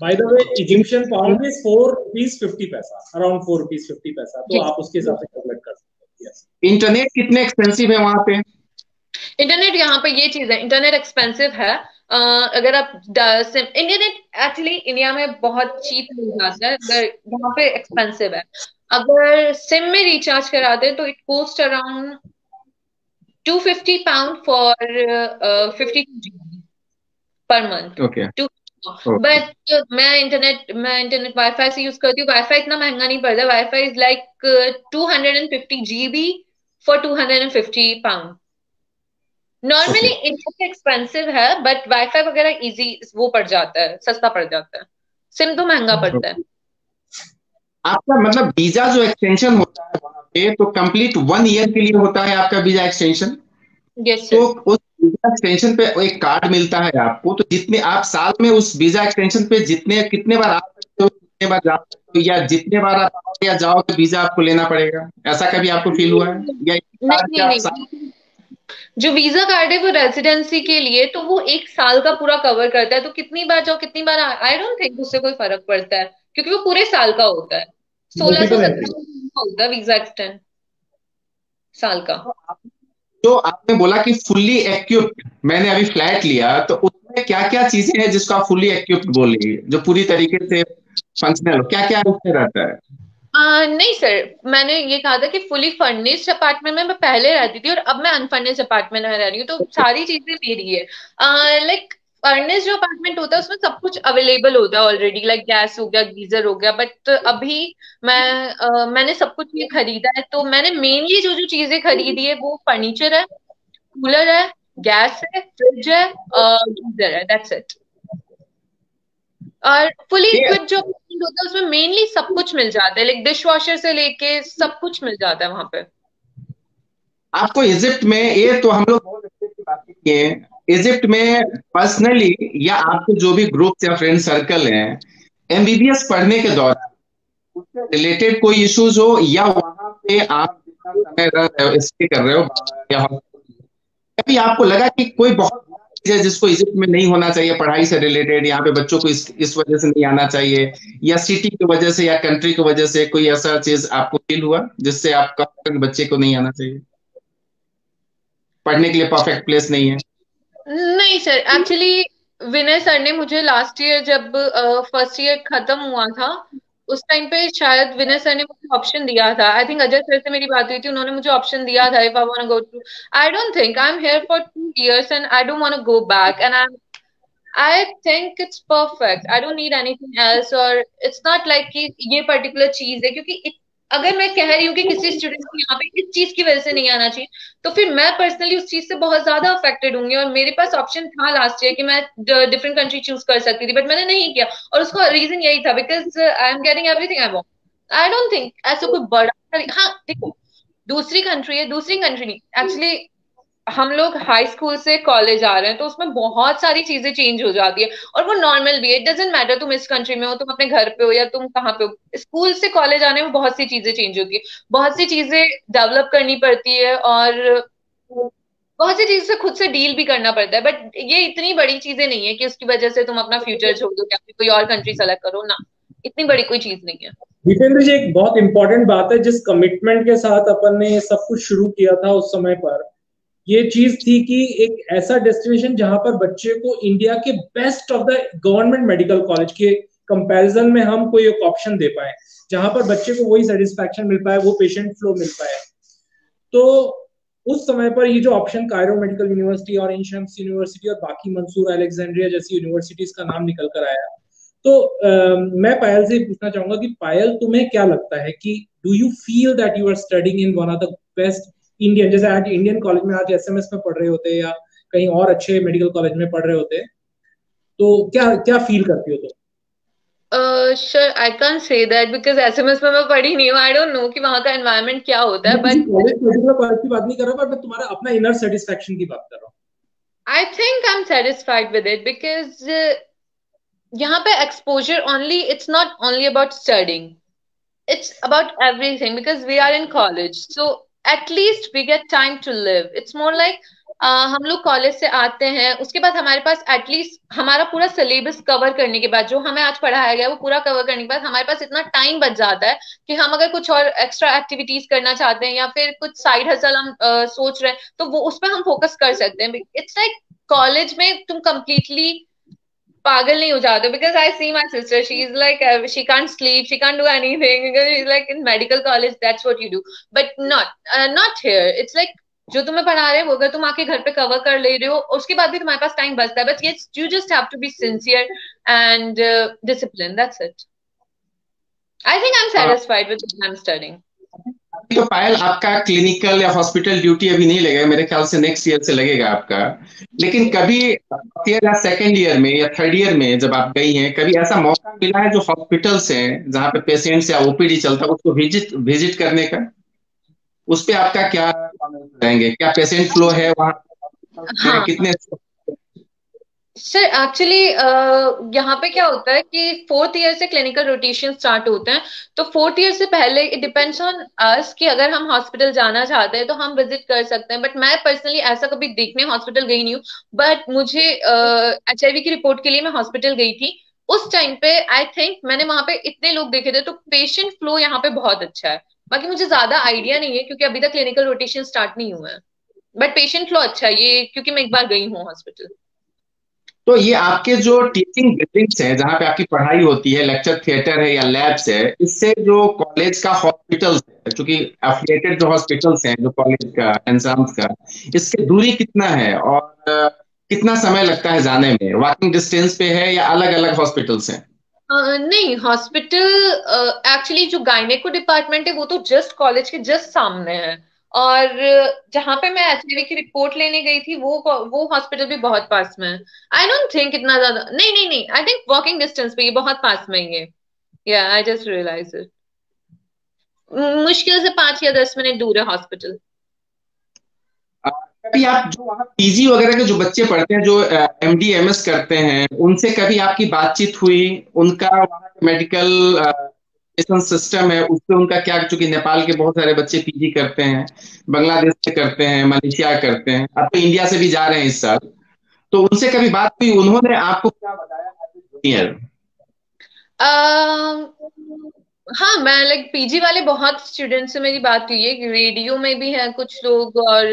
By the way, Egyptian pound is four rupees fifty पैसा, around four rupees fifty पैसा. तो yes. आप उसके हिसाब से कैलकुलेट कर सकते हैं. Yes. इंटरनेट कितने एक्सपेंसिव है वहाँ पे? इंटरनेट यहाँ पे ये चीज़ है इंटरनेट एक्सपेंसिव है। uh, अगर आप इंटरनेट एक्चुअली इंडिया में बहुत चीप मिल जाता है अगर वहाँ पे एक्सपेंसिव है। अगर सिम में रिचार्ज कराते हैं तो it cost around two fifty pound for fifty per month okay but मैं इंटरनेट मैं इंटरनेट वाईफाई से यूज़ करती हूँ। वाईफाई इतना महँगा नहीं पड़ता। Wifi is like two hundred and fifty GB for two hundred and fifty pound normally internet expensive है बट वाईफाई वगैरह इजी वो पड़ जाता है सस्ता पड़ जाता है। सिम तो महँगा पड़ता है। आपका मतलब वीज़ा जो एक्सटेंशन होता है वहाँ पे तो कंप्लीट वन ईयर के लिए होता है आपका वीज़ा एक्सटेंशन yes, तो उस वीज़ा एक्सटेंशन पे एक कार्ड मिलता है आपको तो जितने आप साल में उस वीज़ा एक्सटेंशन पे जितने कितने बार आ सकते हो कितने बार जा सकते हो या जितने बार आप आओगे या जाओगे वीज़ा आपको लेना पड़ेगा? ऐसा कभी आपको फील हुआ है? या नहीं, नहीं, नहीं, जो वीज़ा कार्ड है वो रेजिडेंसी के लिए तो वो एक साल का पूरा कवर करता है। तो कितनी बार जाओ कितनी बार आई डोंट थिंक उससे कोई फ़र्क पड़ता है क्योंकि वो पूरे साल का होता है। सोलह सौ सत्तर होता है वीज़ा एक्सटेंड साल का। जो आपने बोला कि फुल्ली एक्यूप्ड मैंने अभी फ्लैट लिया तो उसमें क्या क्या चीज़ें हैं जिसको आप फुल्ली एक्यूप्ड बोलेंगे जो पूरी तरीके से फंक्शनल हो? क्या क्या उसमें रहता है? Uh, नहीं सर मैंने ये कहा था कि फुली फर्निश्ड अपार्टमेंट में मैं पहले रहती थी और अब मैं अनफर्निश्ड अपार्टमेंट में रह रही हूँ तो सारी चीज़ें मेरी है। लाइक फर्निश जो अपार्टमेंट होता है उसमें सब कुछ अवेलेबल होता है ऑलरेडी लाइक गैस हो गया गीजर हो गया बट अभी मैं uh, मैंने सब कुछ ये खरीदा है तो मैंने मेनली जो जो चीज़ें खरीदी है वो फर्नीचर है कूलर है गैस है फ्रिज है गीजर है दैट्स इट और फुली इक्विप जो होता है उसमें मेनली सब कुछ मिल जाता है लाइक डिश वॉशर से लेके सब कुछ मिल जाता है वहाँ पे। आपको इजिप्ट में ये तो हम लोग बहुत अच्छे की बात किए इजिप्ट में पर्सनली या आपके जो भी ग्रुप या फ्रेंड सर्कल हैं एमबीबीएस पढ़ने के दौरान उससे रिलेटेड कोई इश्यूज़ हो या वहाँ पे आप जितना समय स्टे कर रहे हो, या कभी आपको लगा कि कोई बहुत है, जिसको इजिप्ट में नहीं होना चाहिए, पढ़ाई से रिलेटेड यहाँ पे बच्चों को इस इस वजह से नहीं आना चाहिए, या सिटी की वजह से, या कंट्री की वजह से कोई ऐसा चीज़ आपको फील हुआ, जिससे आपका बच्चे को नहीं आना चाहिए? पढ़ने के लिए परफेक्ट प्लेस नहीं है। नहीं सर एक्चुअली विनय सर ने मुझे लास्ट ईयर जब फ़र्स्ट ईयर खत्म हुआ था उस टाइम पे शायद विनय सर ने मुझे ऑप्शन दिया था। आई थिंक अजय सर से मेरी बात हुई थी, उन्होंने मुझे ऑप्शन दिया था if I want go to I don't think I am here for two years and I don't want go back and I I think it's perfect I don't need anything else और इट्स नॉट लाइक कि ये पर्टिकुलर चीज़ है, क्योंकि अगर मैं कह रही हूँ कि किसी स्टूडेंट को यहाँ पे इस चीज़ की वजह से नहीं आना चाहिए तो फिर मैं पर्सनली उस चीज़ से बहुत ज़्यादा अफेक्टेड होंगी और मेरे पास ऑप्शन था लास्ट ईयर कि मैं डिफरेंट कंट्री चूज़ कर सकती थी बट मैंने नहीं किया। और उसका रीजन यही था because I am getting everything I want I don't think ऐसा कोई बड़ा हाँ देखो, दूसरी कंट्री है, दूसरी कंट्री नहीं। एक्चुअली हम लोग हाई स्कूल से कॉलेज आ रहे हैं तो उसमें बहुत सारी चीज़ें चेंज हो जाती है। और वो नॉर्मल भी है इट डजेंट मैटर तुम इस कंट्री में हो, तुम अपने घर पे हो या तुम कहाँ पे हो। स्कूल से कॉलेज आने में बहुत सी चीज़ें चेंज होती है। बहुत सी चीज़ें डेवलप करनी पड़ती है और बहुत सी चीज़ से खुद से डील भी करना पड़ता है। बट ये इतनी बड़ी चीज़ें नहीं है कि उसकी वजह से तुम अपना फ्यूचर छोड़ दो, या कोई और कंट्री सेलेक्ट करो। ना, इतनी बड़ी कोई चीज़ नहीं है। दीपेंद्र जी एक बहुत इंपॉर्टेंट बात है, जिस कमिटमेंट के साथ अपन ने सब कुछ शुरू किया था उस समय पर ये चीज़ थी कि एक ऐसा डेस्टिनेशन जहाँ पर बच्चे को इंडिया के best of the government medical college के कंपैरिजन में हम कोई एक ऑप्शन दे पाए जहाँ पर बच्चे को वही सेटिस्फैक्शन मिल पाए वो पेशेंट फ्लो मिल पाए। तो उस समय पर ये जो ऑप्शन कायरो मेडिकल यूनिवर्सिटी और इंशम्स यूनिवर्सिटी और बाकी मंसूर अलेक्जेंड्रिया जैसी यूनिवर्सिटीज का नाम निकल कर आया। तो आ, मैं पायल से पूछना चाहूँगा कि पायल तुम्हें क्या लगता है कि do you feel that you are studying in one of the best Indian जैसे आज इंडियन कॉलेज में आज एसएमएस में पढ़ रहे होते या कहीं और अच्छे मेडिकल कॉलेज में पढ़ रहे होते तो क्या क्या फील करती हो तुम? Sir I can say that because SMS में मैं पढ़ी नहीं हूँ. आई डोंट नो कि वहाँ का एनवायरनमेंट क्या होता है बट कॉलेज की बात नहीं कर रहा मैं तुम्हारा अपना इनर सेटिस्फेक्शन की बात कर रहा हूँ। I think I am satisfied with it because यहाँ पे exposure only it's not only about studying it's about everything because we are in college so least we get time to live. It's more like uh, हम लोग कॉलेज से आते हैं उसके बाद हमारे पास एटलीस्ट हमारा पूरा सिलेबस कवर करने के बाद जो हमें आज पढ़ाया गया वो पूरा कवर करने के बाद हमारे पास इतना टाइम बच जाता है कि हम अगर कुछ और एक्स्ट्रा एक्टिविटीज़ करना चाहते हैं या फिर कुछ साइड हसल हम uh, सोच रहे हैं तो वो उस पर हम फोकस कर सकते हैं। इट्स लाइक कॉलेज में तुम कंप्लीटली पागल नहीं हो जाते because I see my sister she is like she can't sleep she can't do she is like in medical college that's what you do but not not here it's like जो तुम्हें पढ़ा रहे हैं वो अगर तुम आके घर पे कवर कर ले रहे हो उसके बाद भी तुम्हारे पास टाइम बचता है but yes you just have to be sincere and discipline that's it I think I am satisfied with I am studying तो पायल आपका क्लिनिकल या हॉस्पिटल ड्यूटी अभी नहीं लगेगा मेरे ख्याल से नेक्स्ट ईयर से लगेगा आपका। लेकिन कभी या सेकेंड ईयर में या थर्ड ईयर में जब आप गई हैं कभी ऐसा मौका मिला है जो हॉस्पिटल्स हैं जहाँ पे पेशेंट्स या ओपीडी चलता है उसको विज़िट विज़िट करने का? उस पर आपका क्या रहेंगे? क्या पेशेंट फ्लो है वहाँ? हाँ. कितने सर एक्चुअली uh, यहाँ पे क्या होता है कि फोर्थ ईयर से क्लिनिकल रोटेशन स्टार्ट होते हैं तो फोर्थ ईयर से पहले इट डिपेंड्स ऑन अस कि अगर हम हॉस्पिटल जाना चाहते हैं तो हम विज़िट कर सकते हैं बट मैं पर्सनली ऐसा कभी देखने हॉस्पिटल गई नहीं हूँ बट मुझे एच uh, की रिपोर्ट के लिए मैं हॉस्पिटल गई थी उस टाइम पे आई थिंक मैंने वहाँ पे इतने लोग देखे थे तो पेशेंट फ्लो यहाँ पे बहुत अच्छा है बाकी मुझे ज़्यादा आइडिया नहीं है क्योंकि अभी तक क्लिनिकल रोटेशन स्टार्ट नहीं हुआ है बट पेशेंट फ्लो अच्छा है ये क्योंकि मैं एक बार गई हूँ हॉस्पिटल तो ये आपके जो टीचिंग बिल्डिंग्स है जहाँ पे आपकी पढ़ाई होती है लेक्चर थिएटर है या लैब्स है इससे जो कॉलेज का हॉस्पिटल है चूँकि एफिलिएटेड जो हॉस्पिटल्स हैं जो कॉलेज का एंजाम्स का इसकी दूरी कितना है? और कितना समय लगता है जाने में? वॉकिंग डिस्टेंस पे है या अलग अलग हॉस्पिटल्स हैं? Uh, नहीं हॉस्पिटल एक्चुअली uh, जो गायनेको डिपार्टमेंट है वो तो जस्ट कॉलेज के जस्ट सामने है। और जहाँ पे मैं एच की रिपोर्ट लेने गई थी, वो वो हॉस्पिटल भी बहुत पास में है। आई डोंट थिंक इतना ज़्यादा, नहीं नहीं नहीं आई थिंक वॉकिंग डिस्टेंस पे ये बहुत पास में ही है। या आई जस्ट रियलाइज़ इट मुश्किल से पाँच या दस मिनट दूर है हॉस्पिटल। कभी आप जो वहाँ पीजी वगैरह के जो बच्चे पढ़ते हैं, जो एम डी एम एस करते हैं, उनसे कभी आपकी बातचीत हुई? उनका वहाँ मेडिकल एजुकेशन सिस्टम है उससे उनका क्या, चूँकि नेपाल के बहुत सारे बच्चे पीजी करते हैं, बांग्लादेश से करते हैं, मलेशिया करते हैं, अब तो इंडिया से भी जा रहे हैं इस साल। तो उनसे कभी बात हुई? उन्होंने आपको क्या बताया हाँ मैं लाइक पीजी वाले बहुत स्टूडेंट से मेरी बात हुई है रेडियो में भी है कुछ लोग और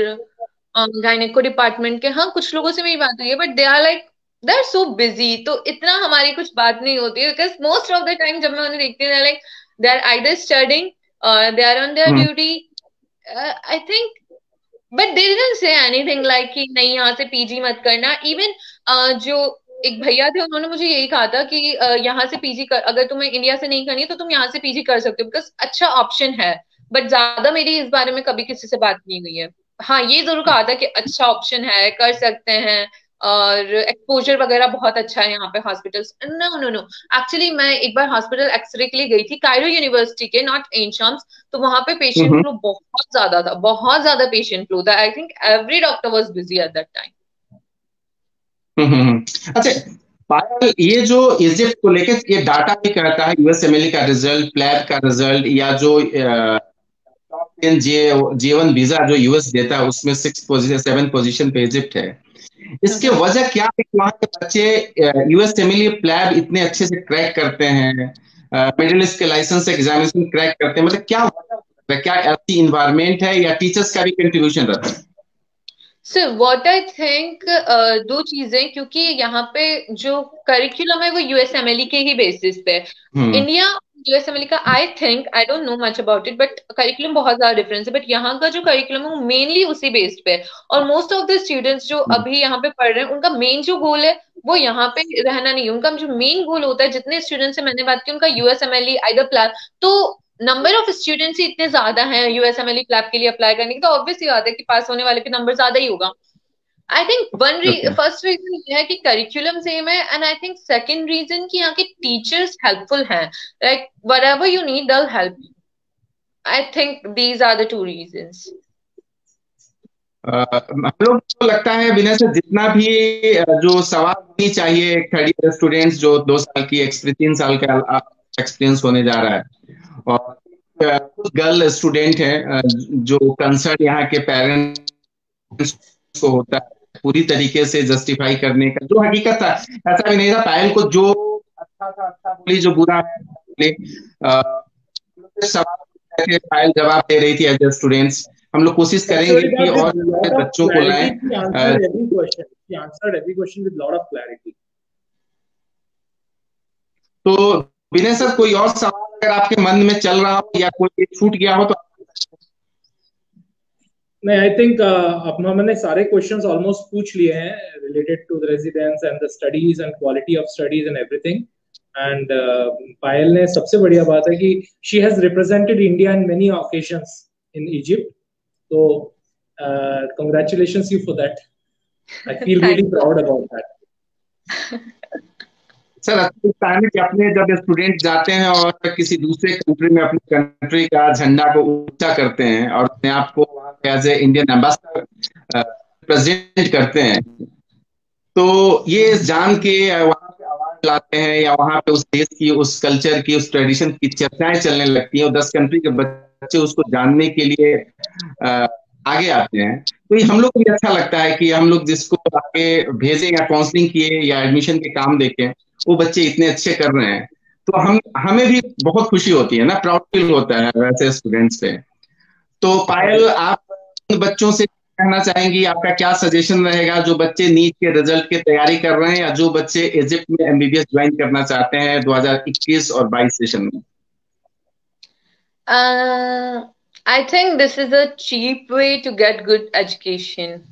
गायनेको डिपार्टमेंट के हाँ कुछ लोगों से मेरी बात हुई है but they are like they are so busy तो इतना हमारी कुछ बात नहीं होती because most of the time जब मैं उन्हें देखती हूँ like they are either studying they are on their duty I think but they didn't say anything like कि नहीं यहाँ से पीजी मत करना। इवन uh, जो एक भैया थे उन्होंने मुझे यही कहा था कि uh, यहाँ से पीजी कर अगर तुम्हें इंडिया से नहीं करनी है तो तुम यहाँ से पीजी कर सकते हो बिकॉज़ अच्छा ऑप्शन है। बट ज़्यादा मेरी इस बारे में कभी किसी से बात नहीं हुई है। हाँ ये ज़रूर कहा था कि अच्छा ऑप्शन है कर सकते हैं। और एक्सपोजर वगैरह बहुत अच्छा है यहाँ पे hospitals no no no actually मैं एक बार हॉस्पिटल एक्सरे के लिए गई थी कायरो यूनिवर्सिटी के नॉट एंशम्स तो वहाँ पे पेशेंट फ्लो बहुत ज़्यादा था बहुत ज़्यादा पेशेंट फ्लो था। I think every doctor was busy at that time अच्छा पायल ये जो इजिप्ट को लेकर ये डाटा भी कहता है यूएसएमएल का रिज़ल्ट प्लैब का रिज़ल्ट या जो जे जेवन वीज़ा जो यूएस देता है उसमें सिक्स पोजीशन सेवन पोजीशन पे इजिप्ट है। इसके वजह क्या है कि वहाँ के बच्चे यूएस एमिली प्लैब इतने अच्छे से क्रैक करते हैं मिडिल के लाइसेंस एग्जामिनेशन क्रैक करते हैं मतलब क्या वजह क्या ऐसी इन्वायरमेंट है या टीचर्स का भी कंट्रीब्यूशन रहता है? सर व्हाट आई थिंक दो चीज़ें क्योंकि यहाँ पे जो करिकुलम है वो यूएसएमएलई के ही बेसिस पे इंडिया यूएसएमएल का I think I don't know much about it but curriculum बहुत ज़्यादा डिफरेंस है बट यहाँ का जो करिकुलम है वो मेनली उसी बेस्ड पे और मोस्ट ऑफ़ द स्टूडेंट्स जो hmm. अभी यहाँ पे पढ़ रहे हैं उनका मेन जो गोल है वो यहाँ पे रहना नहीं उनका जो मेन गोल होता है जितने स्टूडेंट से मैंने बात की उनका यूएसएमएल आइदर प्लान तो नंबर ऑफ़ स्टूडेंट्स ही इतने ज़्यादा हैं यूएसएमएल प्लैब के लिए अप्लाई करने की तो ऑब्वियसली बात है कि पास होने वाले के नंबर ज़्यादा ही होगा। I think one first reason ये है कि करिकुलम सेम है and I think second reason की यहाँ के टीचर्स हेल्पफुल हैं. Like whatever you need दल help I think these are the two reason हम लोग को लगता है विनय से जितना भी जो सवाल होनी चाहिए थर्ड ईयर स्टूडेंट्स जो दो साल की एक्सपीरियंस तीन साल का एक्सपीरियंस होने जा रहा है। और कुछ गर्ल स्टूडेंट है जो कंसर्न यहाँ के पेरेंट्स को होता है। पूरी तरीके से जस्टिफाई करने का जो हकीकत था। ऐसा भी नहीं था। पायल को जो अच्छा था अच्छा बोली जो बुरा है सवाल पायल जवाब दे रही थी एज स्टूडेंट्स हम लोग कोशिश करेंगे कि और बच्चों को लाए। तो विनय सर कोई और सवाल अगर आपके मन में चल रहा हो या कोई छूट गया हो तो नहीं आई थिंक uh, अब हमने सारे क्वेश्चंस ऑलमोस्ट पूछ लिए हैं related to the residence and the studies and quality of studies and everything and Payal ने सबसे बढ़िया बात है कि she has represented India in many occasions in Egypt तो congratulations you for that I feel really proud about that sir अच्छा लगता है कि अपने जब स्टूडेंट जाते हैं और किसी दूसरे कंट्री में अपनी कंट्री का झंडा को ऊँचा करते हैं और अपने आप को as a Indian ambassador present करते हैं तो ये जान के वहाँ पे आवाज़ लाते हैं या वहाँ पे उस देश की, उस कल्चर की, उस ट्रेडिशन की चर्चाएँ चलने लगती हैं और दस कंट्री के बच्चे उसको जानने के लिए आगे आते हैं। तो ये हम लोग को भी अच्छा लगता है कि हम लोग जिसको आगे भेजें या काउंसलिंग किए या एडमिशन के काम देखें वो बच्चे इतने अच्छे कर रहे हैं। तो हम, हमें भी बहुत खुशी होती है ना प्राउड फील होता है वैसे स्टूडेंट्स पे। तो पायल, आप बच्चों से कहना चाहेंगी, आपका क्या सजेशन रहेगा जो बच्चे नीट के रिज़ल्ट की तैयारी कर रहे हैं या जो बच्चे इजिप्ट में एमबीबीएस ज्वाइन करना चाहते हैं 2021 और 22 सेशन में? I think this is a cheap way to get good education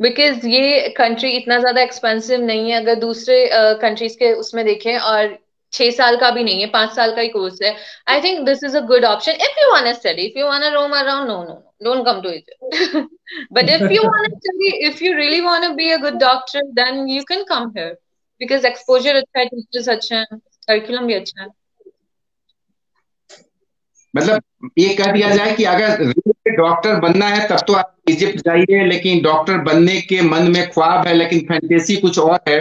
because ये कंट्री इतना ज़्यादा एक्सपेंसिव नहीं है अगर दूसरे कंट्रीज़ uh, के उसमें देखें और छह साल का भी नहीं है पाँच साल का ही कोर्स है I think this is a good option if you want study if you want roam around no no to Egypt. but if you want to study, if you really want to be a good doctor, then you can come here because exposure अच्छा है, teachers अच्छे हैं, curriculum भी अच्छा है. मतलब ये कह दिया जाए कि अगर डॉक्टर बनना है तब तो आप इजिप्ट जाइए लेकिन डॉक्टर बनने के मन में ख्वाब है लेकिन फैंटेसी कुछ और है।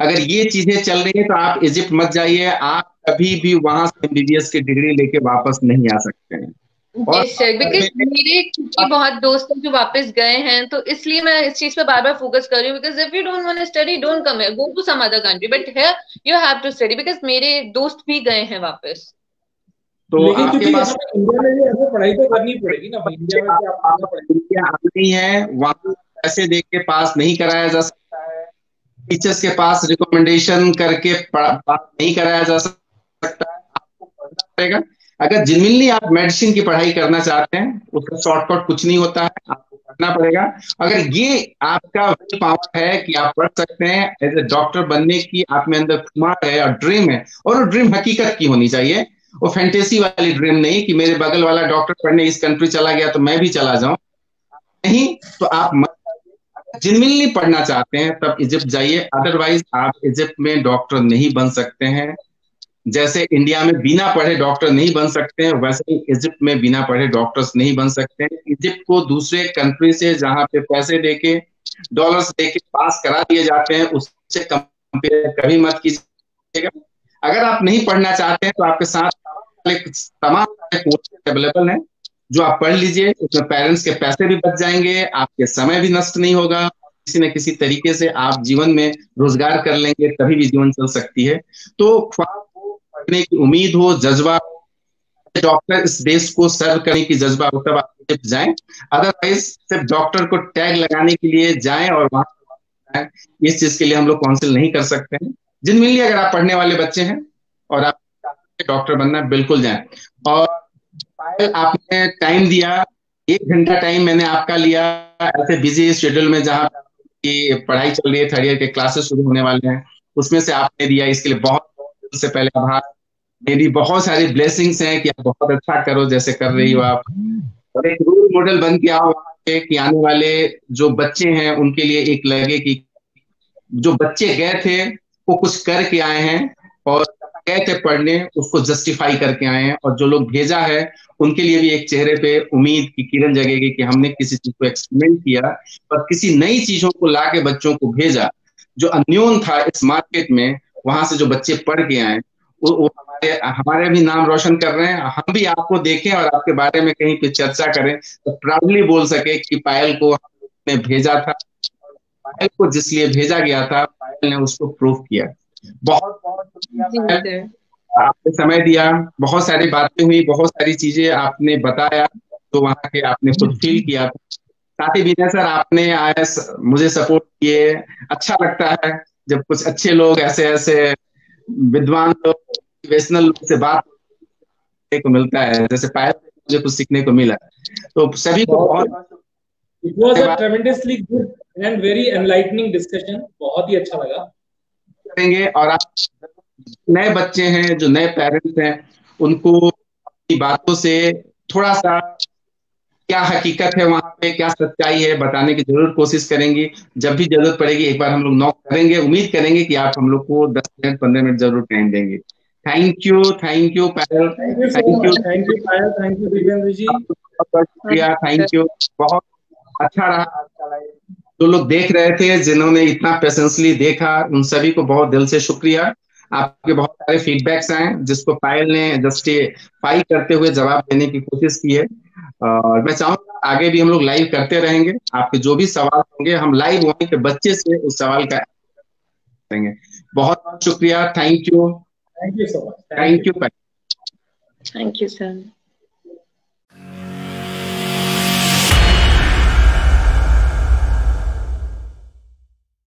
अगर ये चीज़ें चल रही है तो आप इजिप्ट मत जाइए आप कभी भी वहाँ से एमबीबीएस की डिग्री लेके वापस नहीं आ सकते हैं। बिकॉज़ मेरे बहुत दोस्त हैं जो वापस गए हैं तो इसलिए मैं इस चीज़ पे बार बार फोकस कर रही हूँ because if you don't want study don't come go to some other country but here you have to study because मेरे दोस्त भी गए हैं वापस। तो लेकिन इंडिया में भी पढ़ाई तो करनी पड़ेगी ना इंडिया में आनी है वहाँ पैसे देख के पास नहीं कराया जा सकता है। टीचर्स के पास रिकमेंडेशन करके पास नहीं कराया जा सकता है। आपको पढ़ना पड़ेगा। अगर जिनमिनली आप मेडिसिन की पढ़ाई करना चाहते हैं उसका शॉर्टकट कुछ नहीं होता है आपको पढ़ना पड़ेगा। अगर ये आपका विल पावर है कि आप पढ़ सकते हैं एज ए डॉक्टर बनने की आप में अंदर खुमार है और ड्रीम है और वो ड्रीम हकीकत की होनी चाहिए वो फैंटेसी वाली ड्रीम नहीं कि मेरे बगल वाला डॉक्टर पढ़ने इस कंट्री चला गया तो मैं भी चला जाऊँ। नहीं तो आप जिनमिनली पढ़ना चाहते हैं, तब इजिप्ट जाइए। अदरवाइज़ आप इजिप्ट में डॉक्टर नहीं बन सकते हैं। जैसे इंडिया में बिना पढ़े डॉक्टर नहीं बन सकते हैं, वैसे ही इजिप्ट में बिना पढ़े डॉक्टर्स नहीं बन सकते हैं। इजिप्ट को दूसरे कंट्री से जहाँ पे पैसे देके डॉलर्स देके पास करा दिए जाते हैं, उससे कंपेयर कभी मत कीजिएगा। अगर आप नहीं पढ़ना चाहते हैं तो आपके साथ तमाम कोर्सेज अवेलेबल हैं, जो आप पढ़ लीजिए। उसमें पेरेंट्स के पैसे भी बच जाएँगे, आपके समय भी नष्ट नहीं होगा। किसी न किसी तरीके से आप जीवन में रोज़गार कर लेंगे, तभी भी जीवन चल सकती है। तो ख्वाब हो, पढ़ने की उम्मीद हो, जज्बा डॉक्टर इस देश को सर्व करने की जज्बा हो, तब आप जाए। अदरवाइज़ सिर्फ़ डॉक्टर को टैग लगाने के लिए जाए और वहाँ इस चीज़ के लिए हम लोग काउंसिल नहीं कर सकते हैं। जिन मिलिए अगर आप पढ़ने वाले बच्चे हैं और आप डॉक्टर बनना बिल्कुल जाए। और आपने टाइम दिया, एक घंटा टाइम मैंने आपका लिया, ऐसे बिज़ी शेड्यूल में जहाँ की पढ़ाई चल रही है थर्ड ईयर के क्लासेस शुरू होने वाले हैं, उसमें से आपने दिया। इसके लिए बहुत से पहले आभार। मेरी बहुत सारी ब्लेसिंग्स हैं कि आप बहुत अच्छा करो, जैसे कर रही हो आप। और एक रोल मॉडल बन के आओ कि आने वाले जो बच्चे हैं, उनके लिए एक लगे कि जो बच्चे गए थे वो कुछ करके आए हैं और गए थे पढ़ने उसको जस्टिफाई करके आए हैं और जो लोग भेजा है उनके लिए भी एक चेहरे पे उम्मीद की किरण जगेगी कि हमने किसी चीज़ को एक्सपेरिमेंट किया और किसी नई चीज़ों को ला के बच्चों को भेजा। जो अन्योन था इस मार्केट में वहाँ से जो बच्चे पढ़ के आए वो, हमारे हमारे भी नाम रोशन कर रहे हैं। हम भी आपको देखें और आपके बारे में कहीं पे चर्चा करें तो प्राउडली बोल सके कि पायल को हमने भेजा था। पायल को जिसलिए भेजा गया था ने उसको प्रूव किया। बहुत बहुत आपने समय दिया। बहुत सारी बातें हुई बहुत सारी चीज़ें आपने बताया तो वहाँ के आपने खुद फील किया। साथ ही विनय सर आपने आया मुझे सपोर्ट किए। अच्छा लगता है जब कुछ अच्छे लोग ऐसे ऐसे विद्वान लोग लोग से बात को मिलता है। जैसे पायल मुझे कुछ सीखने को मिला। तो सभी को बहुत it was a tremendously good and very enlightening discussion बहुत ही अच्छा लगा। करेंगे और आप नए बच्चे हैं जो नए पेरेंट्स हैं उनको बातों से थोड़ा सा क्या हकीकत है वहाँ पे क्या सच्चाई है बताने की ज़रूर कोशिश करेंगे। जब भी ज़रूरत पड़ेगी एक बार हम लोग नॉक करेंगे। उम्मीद करेंगे कि आप हम लोग को दस मिनट पंद्रह मिनट ज़रूर टाइम देंगे। Thank you thank you Payal thank you thank you Payal thank you Divyendra ji बहुत शुक्रिया. थैंक यू बहुत अच्छा रहा जो लोग देख रहे थे जिन्होंने इतना पेशेंसली देखा उन सभी को बहुत दिल से शुक्रिया। आपके बहुत सारे फीडबैक्स आए जिसको पायल ने जस्टिफाई करते हुए जवाब देने की कोशिश की है। और मैं चाहूँगा आगे भी हम लोग लाइव करते रहेंगे। आपके जो भी सवाल होंगे हम लाइव वहीं के बच्चे से उस सवाल का करेंगे। बहुत बहुत शुक्रिया। Thank you thank you so much thank you thank you sir